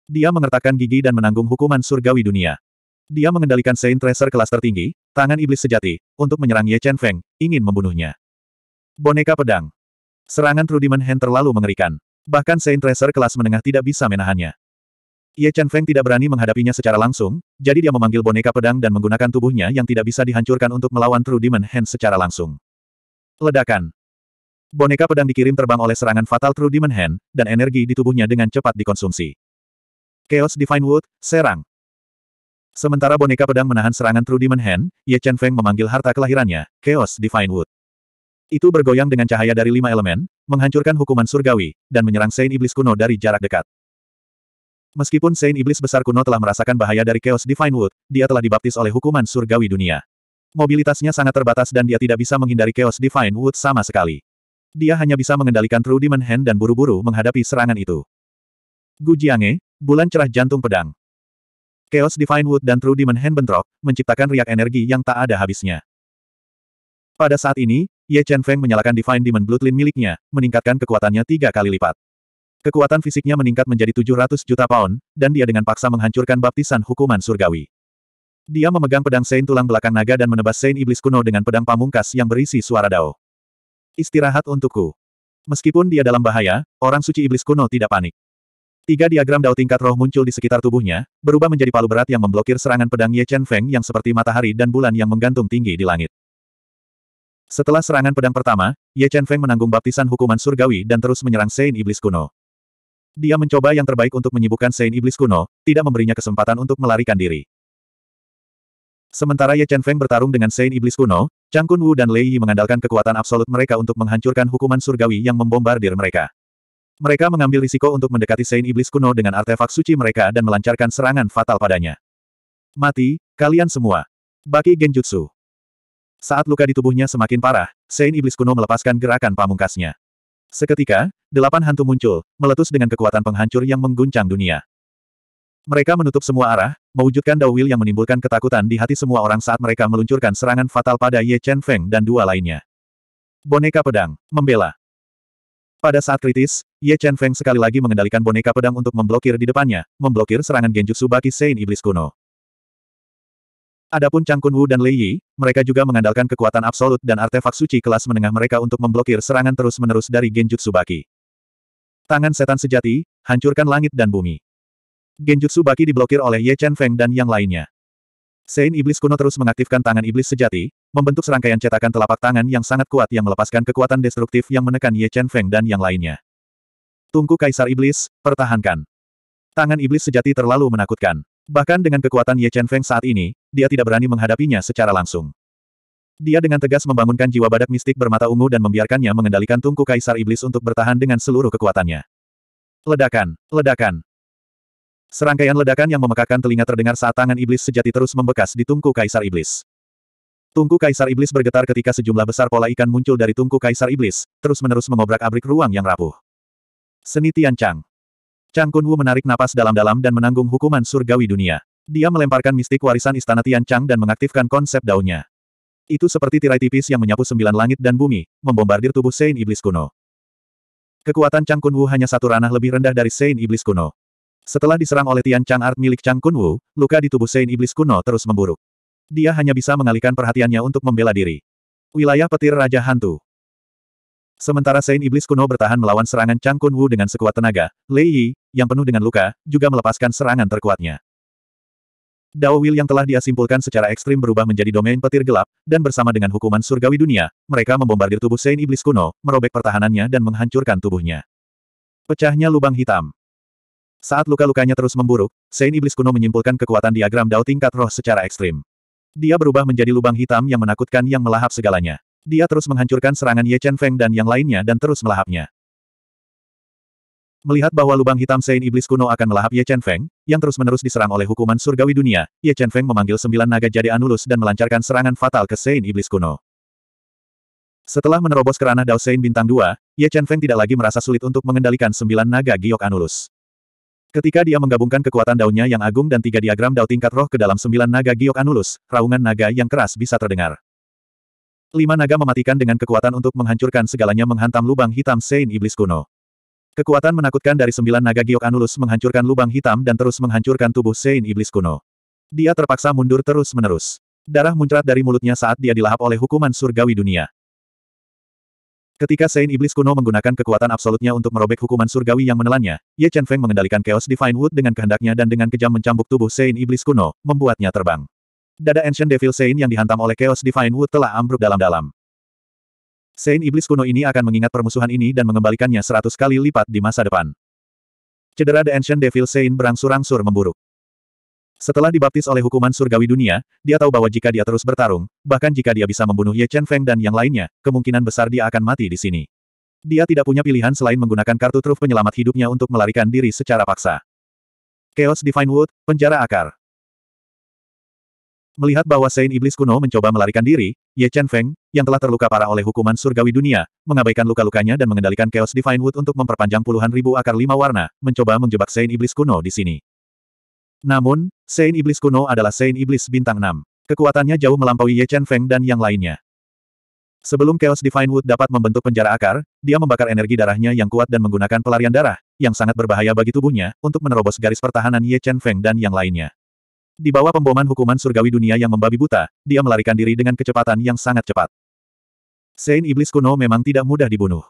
Dia mengertakkan gigi dan menanggung hukuman surgawi dunia. Dia mengendalikan Saint Tracer kelas tertinggi, tangan iblis sejati, untuk menyerang Ye Chen Feng, ingin membunuhnya. Boneka pedang. Serangan Trudiman Hand terlalu mengerikan. Bahkan Saint Tracer kelas menengah tidak bisa menahannya. Ye Chen Feng tidak berani menghadapinya secara langsung, jadi dia memanggil boneka pedang dan menggunakan tubuhnya yang tidak bisa dihancurkan untuk melawan True Demon Hand secara langsung. Ledakan. Boneka pedang dikirim terbang oleh serangan fatal True Demon Hand, dan energi di tubuhnya dengan cepat dikonsumsi. Chaos Divine Wood, serang. Sementara boneka pedang menahan serangan True Demon Hand, Ye Chen Feng memanggil harta kelahirannya, Chaos Divine Wood. Itu bergoyang dengan cahaya dari lima elemen, menghancurkan hukuman surgawi, dan menyerang Saint Iblis kuno dari jarak dekat. Meskipun Saint Iblis besar kuno telah merasakan bahaya dari Chaos Divine Wood, dia telah dibaptis oleh hukuman surgawi dunia. Mobilitasnya sangat terbatas dan dia tidak bisa menghindari Chaos Divine Wood sama sekali. Dia hanya bisa mengendalikan True Demon Hand dan buru-buru menghadapi serangan itu. Gu Jiange, bulan cerah jantung pedang. Chaos Divine Wood dan True Demon Hand bentrok, menciptakan riak energi yang tak ada habisnya. Pada saat ini, Ye Chen Feng menyalakan Divine Demon Bloodline miliknya, meningkatkan kekuatannya tiga kali lipat. Kekuatan fisiknya meningkat menjadi 700 juta pound, dan dia dengan paksa menghancurkan baptisan hukuman surgawi. Dia memegang pedang Saint tulang belakang naga dan menebas Saint iblis kuno dengan pedang pamungkas yang berisi suara dao. Istirahat untukku. Meskipun dia dalam bahaya, orang suci iblis kuno tidak panik. Tiga diagram dao tingkat roh muncul di sekitar tubuhnya, berubah menjadi palu berat yang memblokir serangan pedang Ye Chen Feng yang seperti matahari dan bulan yang menggantung tinggi di langit. Setelah serangan pedang pertama, Ye Chen Feng menanggung baptisan hukuman surgawi dan terus menyerang Saint Iblis kuno. Dia mencoba yang terbaik untuk menyibukkan Saint Iblis kuno, tidak memberinya kesempatan untuk melarikan diri. Sementara Ye Chen Feng bertarung dengan Saint Iblis kuno, Chang Kun Wu dan Lei Yi mengandalkan kekuatan absolut mereka untuk menghancurkan hukuman surgawi yang membombardir mereka. Mereka mengambil risiko untuk mendekati Saint Iblis kuno dengan artefak suci mereka dan melancarkan serangan fatal padanya. Mati, kalian semua. Baki Genjutsu. Saat luka di tubuhnya semakin parah, Saint Iblis kuno melepaskan gerakan pamungkasnya. Seketika, delapan hantu muncul, meletus dengan kekuatan penghancur yang mengguncang dunia. Mereka menutup semua arah, mewujudkan dawil yang menimbulkan ketakutan di hati semua orang saat mereka meluncurkan serangan fatal pada Ye Chen Feng dan dua lainnya. Boneka pedang, membela. Pada saat kritis, Ye Chen Feng sekali lagi mengendalikan boneka pedang untuk memblokir di depannya, memblokir serangan Genjutsu Baki Sein Iblis kuno. Adapun Chang Kun Wu dan Lei Yi, mereka juga mengandalkan kekuatan absolut dan artefak suci kelas menengah mereka untuk memblokir serangan terus-menerus dari Genjutsu Baki. Tangan setan sejati, hancurkan langit dan bumi. Genjutsu Baki diblokir oleh Ye Chen Feng dan yang lainnya. Sein Iblis kuno terus mengaktifkan tangan Iblis sejati, membentuk serangkaian cetakan telapak tangan yang sangat kuat yang melepaskan kekuatan destruktif yang menekan Ye Chen Feng dan yang lainnya. Tungku Kaisar Iblis, pertahankan. Tangan Iblis sejati terlalu menakutkan. Bahkan dengan kekuatan Ye Chen Feng saat ini, dia tidak berani menghadapinya secara langsung. Dia dengan tegas membangunkan jiwa badak mistik bermata ungu dan membiarkannya mengendalikan tungku Kaisar Iblis untuk bertahan dengan seluruh kekuatannya. Ledakan, ledakan, Serangkaian ledakan yang memekakkan telinga terdengar saat tangan iblis sejati terus membekas di tungku Kaisar Iblis. Tungku Kaisar Iblis bergetar ketika sejumlah besar pola ikan muncul dari tungku Kaisar Iblis, terus-menerus mengobrak-abrik ruang yang rapuh. Seni Tian Chang. Chang Kunwu menarik napas dalam-dalam dan menanggung hukuman surgawi dunia. Dia melemparkan mistik warisan istana Tian Chang dan mengaktifkan konsep daunnya. Itu seperti tirai tipis yang menyapu sembilan langit dan bumi, membombardir tubuh Saint Iblis kuno. Kekuatan Chang Kunwu hanya satu ranah lebih rendah dari Saint Iblis kuno. Setelah diserang oleh Tian Chang Art milik Chang Kunwu, luka di tubuh Saint Iblis kuno terus memburuk. Dia hanya bisa mengalihkan perhatiannya untuk membela diri. Wilayah petir Raja Hantu Sementara Saint Iblis kuno bertahan melawan serangan Chang Kunwu dengan sekuat tenaga, Lei Yi, yang penuh dengan luka, juga melepaskan serangan terkuatnya. Dao Will yang telah dia simpulkan secara ekstrim berubah menjadi domain petir gelap, dan bersama dengan hukuman surgawi dunia, mereka membombardir tubuh Saint Iblis kuno, merobek pertahanannya dan menghancurkan tubuhnya. Pecahnya lubang hitam. Saat luka-lukanya terus memburuk, Saint Iblis kuno menyimpulkan kekuatan diagram Dao tingkat roh secara ekstrim. Dia berubah menjadi lubang hitam yang menakutkan yang melahap segalanya. Dia terus menghancurkan serangan Ye Chen Feng dan yang lainnya dan terus melahapnya. Melihat bahwa lubang hitam Saint Iblis kuno akan melahap Ye Chen Feng, yang terus-menerus diserang oleh hukuman surgawi dunia, Ye Chen Feng memanggil sembilan naga jadi Anulus dan melancarkan serangan fatal ke Saint Iblis kuno. Setelah menerobos ke ranah Dao Saint Bintang 2, Ye Chen Feng tidak lagi merasa sulit untuk mengendalikan sembilan naga giok Anulus. Ketika dia menggabungkan kekuatan daunnya yang agung dan tiga diagram dao tingkat roh ke dalam sembilan naga giok anulus, raungan naga yang keras bisa terdengar. Lima naga mematikan dengan kekuatan untuk menghancurkan segalanya menghantam lubang hitam Saint Iblis kuno. Kekuatan menakutkan dari sembilan naga giok anulus menghancurkan lubang hitam dan terus menghancurkan tubuh Saint Iblis kuno. Dia terpaksa mundur terus-menerus. Darah muncrat dari mulutnya saat dia dilahap oleh hukuman surgawi dunia. Ketika Saint Iblis kuno menggunakan kekuatan absolutnya untuk merobek hukuman surgawi yang menelannya, Ye Chen Feng mengendalikan Chaos Divine Wood dengan kehendaknya dan dengan kejam mencambuk tubuh Saint Iblis kuno, membuatnya terbang. Dada Ancient Devil Saint yang dihantam oleh Chaos Divine Wood telah ambruk dalam-dalam. Saint Iblis kuno ini akan mengingat permusuhan ini dan mengembalikannya seratus kali lipat di masa depan. Cedera The Ancient Devil Saint berangsur-angsur memburuk. Setelah dibaptis oleh hukuman surgawi dunia, dia tahu bahwa jika dia terus bertarung, bahkan jika dia bisa membunuh Ye Chen Feng dan yang lainnya, kemungkinan besar dia akan mati di sini. Dia tidak punya pilihan selain menggunakan kartu truf penyelamat hidupnya untuk melarikan diri secara paksa. Chaos Divine Wood, penjara akar. Melihat bahwa Saint Iblis kuno mencoba melarikan diri, Ye Chen Feng, yang telah terluka parah oleh hukuman surgawi dunia, mengabaikan luka-lukanya dan mengendalikan Chaos Divine Wood untuk memperpanjang puluhan ribu akar lima warna, mencoba menjebak Saint Iblis kuno di sini. Namun, Saint Iblis kuno adalah Saint Iblis bintang 6. Kekuatannya jauh melampaui Ye Chen Feng dan yang lainnya. Sebelum Chaos Divine Wood dapat membentuk penjara akar, dia membakar energi darahnya yang kuat dan menggunakan pelarian darah, yang sangat berbahaya bagi tubuhnya, untuk menerobos garis pertahanan Ye Chen Feng dan yang lainnya. Di bawah pemboman hukuman surgawi dunia yang membabi buta, dia melarikan diri dengan kecepatan yang sangat cepat. Saint Iblis kuno memang tidak mudah dibunuh.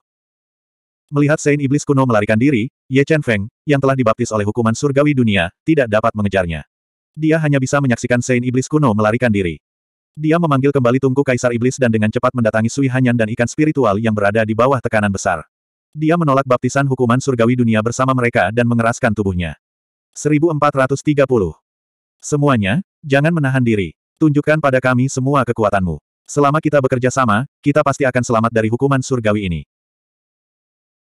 Melihat Saint Iblis kuno melarikan diri, Ye Chen Feng, yang telah dibaptis oleh hukuman surgawi dunia, tidak dapat mengejarnya. Dia hanya bisa menyaksikan Saint Iblis kuno melarikan diri. Dia memanggil kembali tungku Kaisar Iblis dan dengan cepat mendatangi Sui Hanyan dan ikan spiritual yang berada di bawah tekanan besar. Dia menolak baptisan hukuman surgawi dunia bersama mereka dan mengeraskan tubuhnya. 1430 Semuanya, jangan menahan diri. Tunjukkan pada kami semua kekuatanmu. Selama kita bekerja sama, kita pasti akan selamat dari hukuman surgawi ini.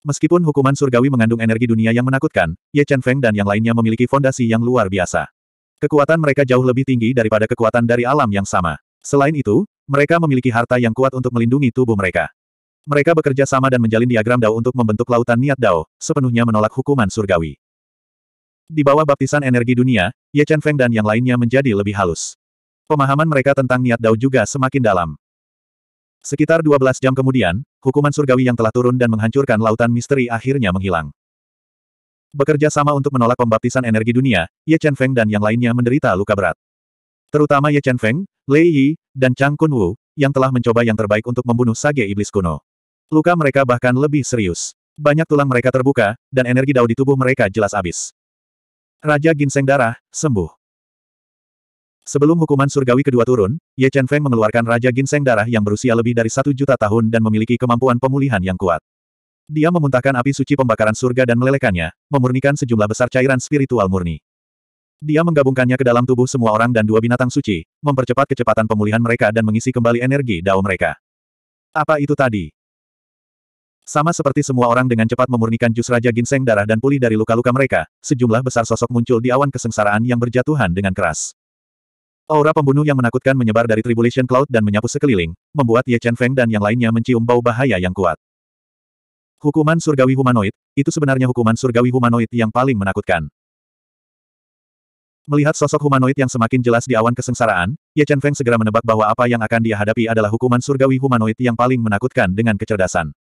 Meskipun hukuman surgawi mengandung energi dunia yang menakutkan, Ye Chen Feng dan yang lainnya memiliki fondasi yang luar biasa. Kekuatan mereka jauh lebih tinggi daripada kekuatan dari alam yang sama. Selain itu, mereka memiliki harta yang kuat untuk melindungi tubuh mereka. Mereka bekerja sama dan menjalin diagram Dao untuk membentuk lautan niat Dao, sepenuhnya menolak hukuman surgawi. Di bawah baptisan energi dunia, Ye Chen Feng dan yang lainnya menjadi lebih halus. Pemahaman mereka tentang niat Dao juga semakin dalam. Sekitar 12 jam kemudian, hukuman surgawi yang telah turun dan menghancurkan lautan misteri akhirnya menghilang. Bekerja sama untuk menolak pembaptisan energi dunia, Ye Chen Feng dan yang lainnya menderita luka berat. Terutama Ye Chen Feng, Lei Yi, dan Chang Kun Wu, yang telah mencoba yang terbaik untuk membunuh Sage Iblis kuno. Luka mereka bahkan lebih serius. Banyak tulang mereka terbuka, dan energi Dao di tubuh mereka jelas habis. Raja Ginseng Darah, sembuh. Sebelum hukuman surgawi kedua turun, Ye Chen Feng mengeluarkan Raja Ginseng Darah yang berusia lebih dari satu juta tahun dan memiliki kemampuan pemulihan yang kuat. Dia memuntahkan api suci pembakaran surga dan melelehkannya, memurnikan sejumlah besar cairan spiritual murni. Dia menggabungkannya ke dalam tubuh semua orang dan dua binatang suci, mempercepat kecepatan pemulihan mereka dan mengisi kembali energi dao mereka. Apa itu tadi? Sama seperti semua orang dengan cepat memurnikan jus Raja Ginseng darah dan pulih dari luka-luka mereka, sejumlah besar sosok muncul di awan kesengsaraan yang berjatuhan dengan keras. Aura pembunuh yang menakutkan menyebar dari Tribulation Cloud dan menyapu sekeliling, membuat Ye Chen Feng dan yang lainnya mencium bau bahaya yang kuat. Hukuman surgawi humanoid, itu sebenarnya hukuman surgawi humanoid yang paling menakutkan. Melihat sosok humanoid yang semakin jelas di awan kesengsaraan, Ye Chen Feng segera menebak bahwa apa yang akan dia hadapi adalah hukuman surgawi humanoid yang paling menakutkan dengan kecerdasan.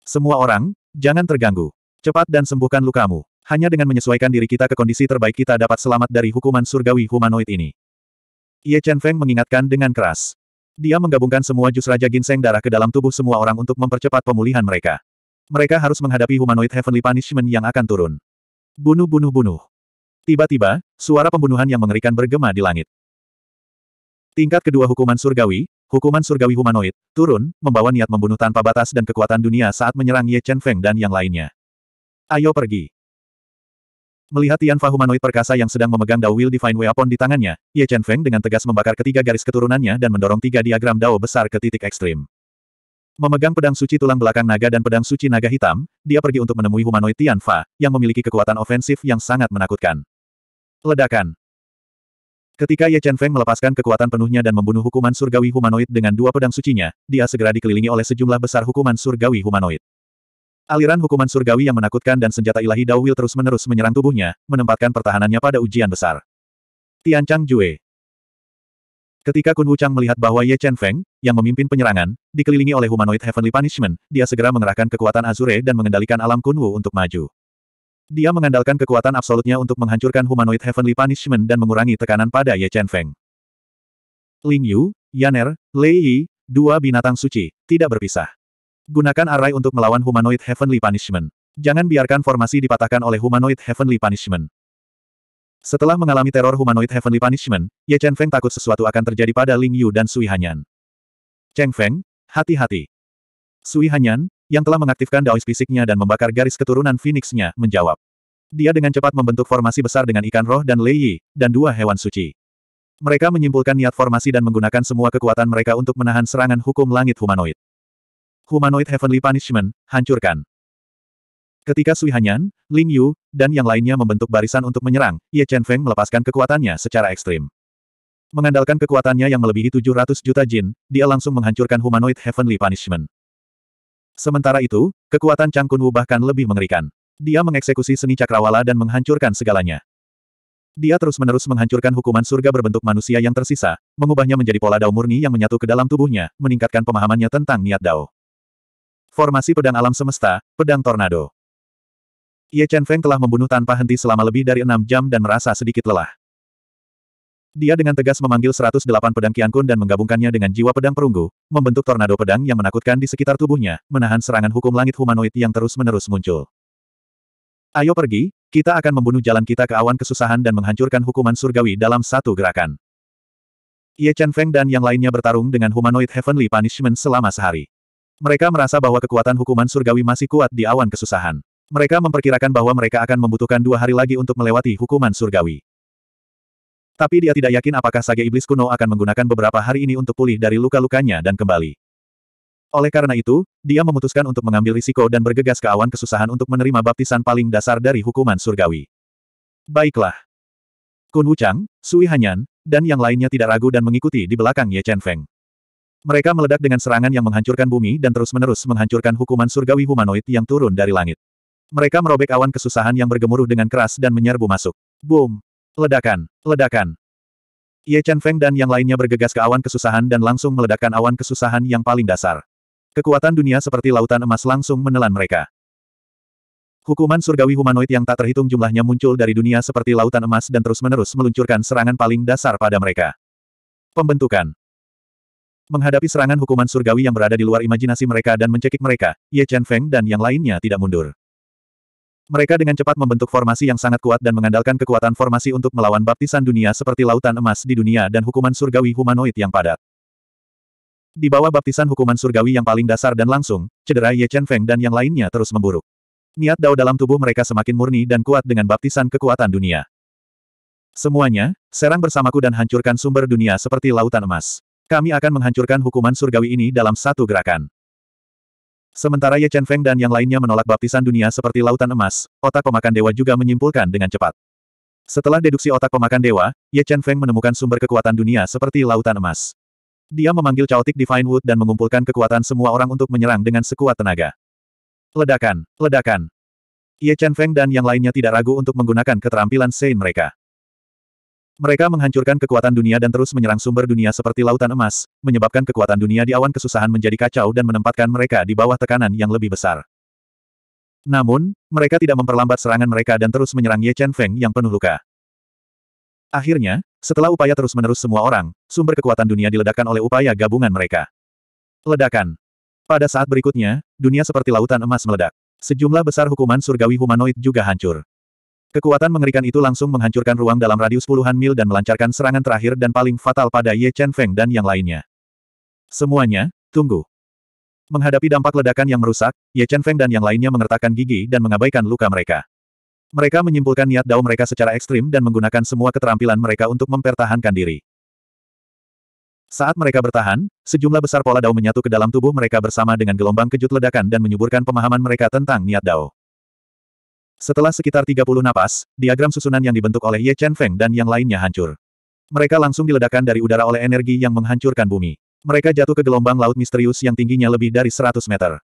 Semua orang, jangan terganggu. Cepat dan sembuhkan lukamu. Hanya dengan menyesuaikan diri kita ke kondisi terbaik kita dapat selamat dari hukuman surgawi humanoid ini. Ye Chen Feng mengingatkan dengan keras. Dia menggabungkan semua jus Raja Ginseng darah ke dalam tubuh semua orang untuk mempercepat pemulihan mereka. Mereka harus menghadapi humanoid heavenly punishment yang akan turun. Bunuh-bunuh-bunuh. Tiba-tiba, suara pembunuhan yang mengerikan bergema di langit. Tingkat kedua hukuman surgawi, Hukuman surgawi humanoid, turun, membawa niat membunuh tanpa batas dan kekuatan dunia saat menyerang Ye Chen Feng dan yang lainnya. Ayo pergi. Melihat Tianfa humanoid perkasa yang sedang memegang Dao Will Divine Weapon di tangannya, Ye Chen Feng dengan tegas membakar ketiga garis keturunannya dan mendorong tiga diagram Dao besar ke titik ekstrim. Memegang pedang suci tulang belakang naga dan pedang suci naga hitam, dia pergi untuk menemui humanoid Tianfa, yang memiliki kekuatan ofensif yang sangat menakutkan. Ledakan. Ketika Ye Chen Feng melepaskan kekuatan penuhnya dan membunuh hukuman surgawi humanoid dengan dua pedang sucinya, dia segera dikelilingi oleh sejumlah besar hukuman surgawi humanoid. Aliran hukuman surgawi yang menakutkan dan senjata ilahi Dao Will terus-menerus menyerang tubuhnya, menempatkan pertahanannya pada ujian besar. Tian Chang Jue Ketika Kun Wuchang melihat bahwa Ye Chen Feng, yang memimpin penyerangan, dikelilingi oleh humanoid Heavenly Punishment, dia segera mengerahkan kekuatan Azure dan mengendalikan alam Kun Wu untuk maju. Dia mengandalkan kekuatan absolutnya untuk menghancurkan humanoid Heavenly Punishment dan mengurangi tekanan pada Ye Chen Feng. Ling Yu, Yaner, Lei Yi, dua binatang suci, tidak berpisah. Gunakan arai untuk melawan humanoid Heavenly Punishment. Jangan biarkan formasi dipatahkan oleh humanoid Heavenly Punishment. Setelah mengalami teror humanoid Heavenly Punishment, Ye Chen Feng takut sesuatu akan terjadi pada Ling Yu dan Sui Hanyan. Cheng Feng, hati-hati. Sui Hanyan, yang telah mengaktifkan daois fisiknya dan membakar garis keturunan Phoenix-nya, menjawab. Dia dengan cepat membentuk formasi besar dengan ikan roh dan Lei Yi, dan dua hewan suci. Mereka menyimpulkan niat formasi dan menggunakan semua kekuatan mereka untuk menahan serangan hukum langit humanoid. Humanoid Heavenly Punishment, hancurkan. Ketika Sui Hanyan, Ling Yu, dan yang lainnya membentuk barisan untuk menyerang, Ye Chen Feng melepaskan kekuatannya secara ekstrim. Mengandalkan kekuatannya yang melebihi 700 juta jin, dia langsung menghancurkan humanoid Heavenly Punishment. Sementara itu, kekuatan Chang Kun Wu bahkan lebih mengerikan. Dia mengeksekusi seni cakrawala dan menghancurkan segalanya. Dia terus-menerus menghancurkan hukuman surga berbentuk manusia yang tersisa, mengubahnya menjadi pola dao murni yang menyatu ke dalam tubuhnya, meningkatkan pemahamannya tentang niat dao. Formasi pedang alam semesta, pedang tornado. Ye Chen Feng telah membunuh tanpa henti selama lebih dari enam jam dan merasa sedikit lelah. Dia dengan tegas memanggil 108 pedang Qiankun dan menggabungkannya dengan jiwa pedang perunggu, membentuk tornado pedang yang menakutkan di sekitar tubuhnya, menahan serangan hukum langit humanoid yang terus-menerus muncul. Ayo pergi, kita akan membunuh jalan kita ke awan kesusahan dan menghancurkan hukuman surgawi dalam satu gerakan. Ye Chen Feng dan yang lainnya bertarung dengan humanoid Heavenly Punishment selama sehari. Mereka merasa bahwa kekuatan hukuman surgawi masih kuat di awan kesusahan. Mereka memperkirakan bahwa mereka akan membutuhkan dua hari lagi untuk melewati hukuman surgawi. Tapi dia tidak yakin apakah Sage Iblis kuno akan menggunakan beberapa hari ini untuk pulih dari luka-lukanya dan kembali. Oleh karena itu, dia memutuskan untuk mengambil risiko dan bergegas ke awan kesusahan untuk menerima baptisan paling dasar dari hukuman surgawi. Baiklah. Kun Wuchang, Sui Hanyan, dan yang lainnya tidak ragu dan mengikuti di belakang Ye Chen Feng. Mereka meledak dengan serangan yang menghancurkan bumi dan terus-menerus menghancurkan hukuman surgawi humanoid yang turun dari langit. Mereka merobek awan kesusahan yang bergemuruh dengan keras dan menyerbu masuk. Boom! Ledakan! Ledakan! Ye Chen Feng dan yang lainnya bergegas ke awan kesusahan dan langsung meledakkan awan kesusahan yang paling dasar. Kekuatan dunia seperti lautan emas langsung menelan mereka. Hukuman surgawi humanoid yang tak terhitung jumlahnya muncul dari dunia seperti lautan emas dan terus-menerus meluncurkan serangan paling dasar pada mereka. Pembentukan Menghadapi serangan hukuman surgawi yang berada di luar imajinasi mereka dan mencekik mereka, Ye Chen Feng dan yang lainnya tidak mundur. Mereka dengan cepat membentuk formasi yang sangat kuat dan mengandalkan kekuatan formasi untuk melawan baptisan dunia seperti lautan emas di dunia dan hukuman surgawi humanoid yang padat. Di bawah baptisan hukuman surgawi yang paling dasar dan langsung, cedera Ye Chen Feng dan yang lainnya terus memburuk. Niat dao dalam tubuh mereka semakin murni dan kuat dengan baptisan kekuatan dunia. Semuanya, serang bersamaku dan hancurkan sumber dunia seperti lautan emas. Kami akan menghancurkan hukuman surgawi ini dalam satu gerakan. Sementara Ye Chen Feng dan yang lainnya menolak baptisan dunia seperti lautan emas, otak pemakan dewa juga menyimpulkan dengan cepat. Setelah deduksi otak pemakan dewa, Ye Chen Feng menemukan sumber kekuatan dunia seperti lautan emas. Dia memanggil Chaotic Divine Wood dan mengumpulkan kekuatan semua orang untuk menyerang dengan sekuat tenaga. Ledakan, ledakan. Ye Chen Feng dan yang lainnya tidak ragu untuk menggunakan keterampilan Sein mereka. Mereka menghancurkan kekuatan dunia dan terus menyerang sumber dunia seperti lautan emas, menyebabkan kekuatan dunia di awan kesusahan menjadi kacau dan menempatkan mereka di bawah tekanan yang lebih besar. Namun, mereka tidak memperlambat serangan mereka dan terus menyerang Ye Chen Feng yang penuh luka. Akhirnya, setelah upaya terus-menerus semua orang, sumber kekuatan dunia diledakkan oleh upaya gabungan mereka. Ledakan. Pada saat berikutnya, dunia seperti lautan emas meledak. Sejumlah besar hukuman surgawi humanoid juga hancur. Kekuatan mengerikan itu langsung menghancurkan ruang dalam radius puluhan mil dan melancarkan serangan terakhir dan paling fatal pada Ye Chen Feng dan yang lainnya. Semuanya, tunggu. Menghadapi dampak ledakan yang merusak, Ye Chen Feng dan yang lainnya mengertakkan gigi dan mengabaikan luka mereka. Mereka menyimpulkan niat dao mereka secara ekstrim dan menggunakan semua keterampilan mereka untuk mempertahankan diri. Saat mereka bertahan, sejumlah besar pola dao menyatu ke dalam tubuh mereka bersama dengan gelombang kejut ledakan dan menyuburkan pemahaman mereka tentang niat dao. Setelah sekitar 30 napas, diagram susunan yang dibentuk oleh Ye Chen Feng dan yang lainnya hancur. Mereka langsung diledakkan dari udara oleh energi yang menghancurkan bumi. Mereka jatuh ke gelombang laut misterius yang tingginya lebih dari 100 meter.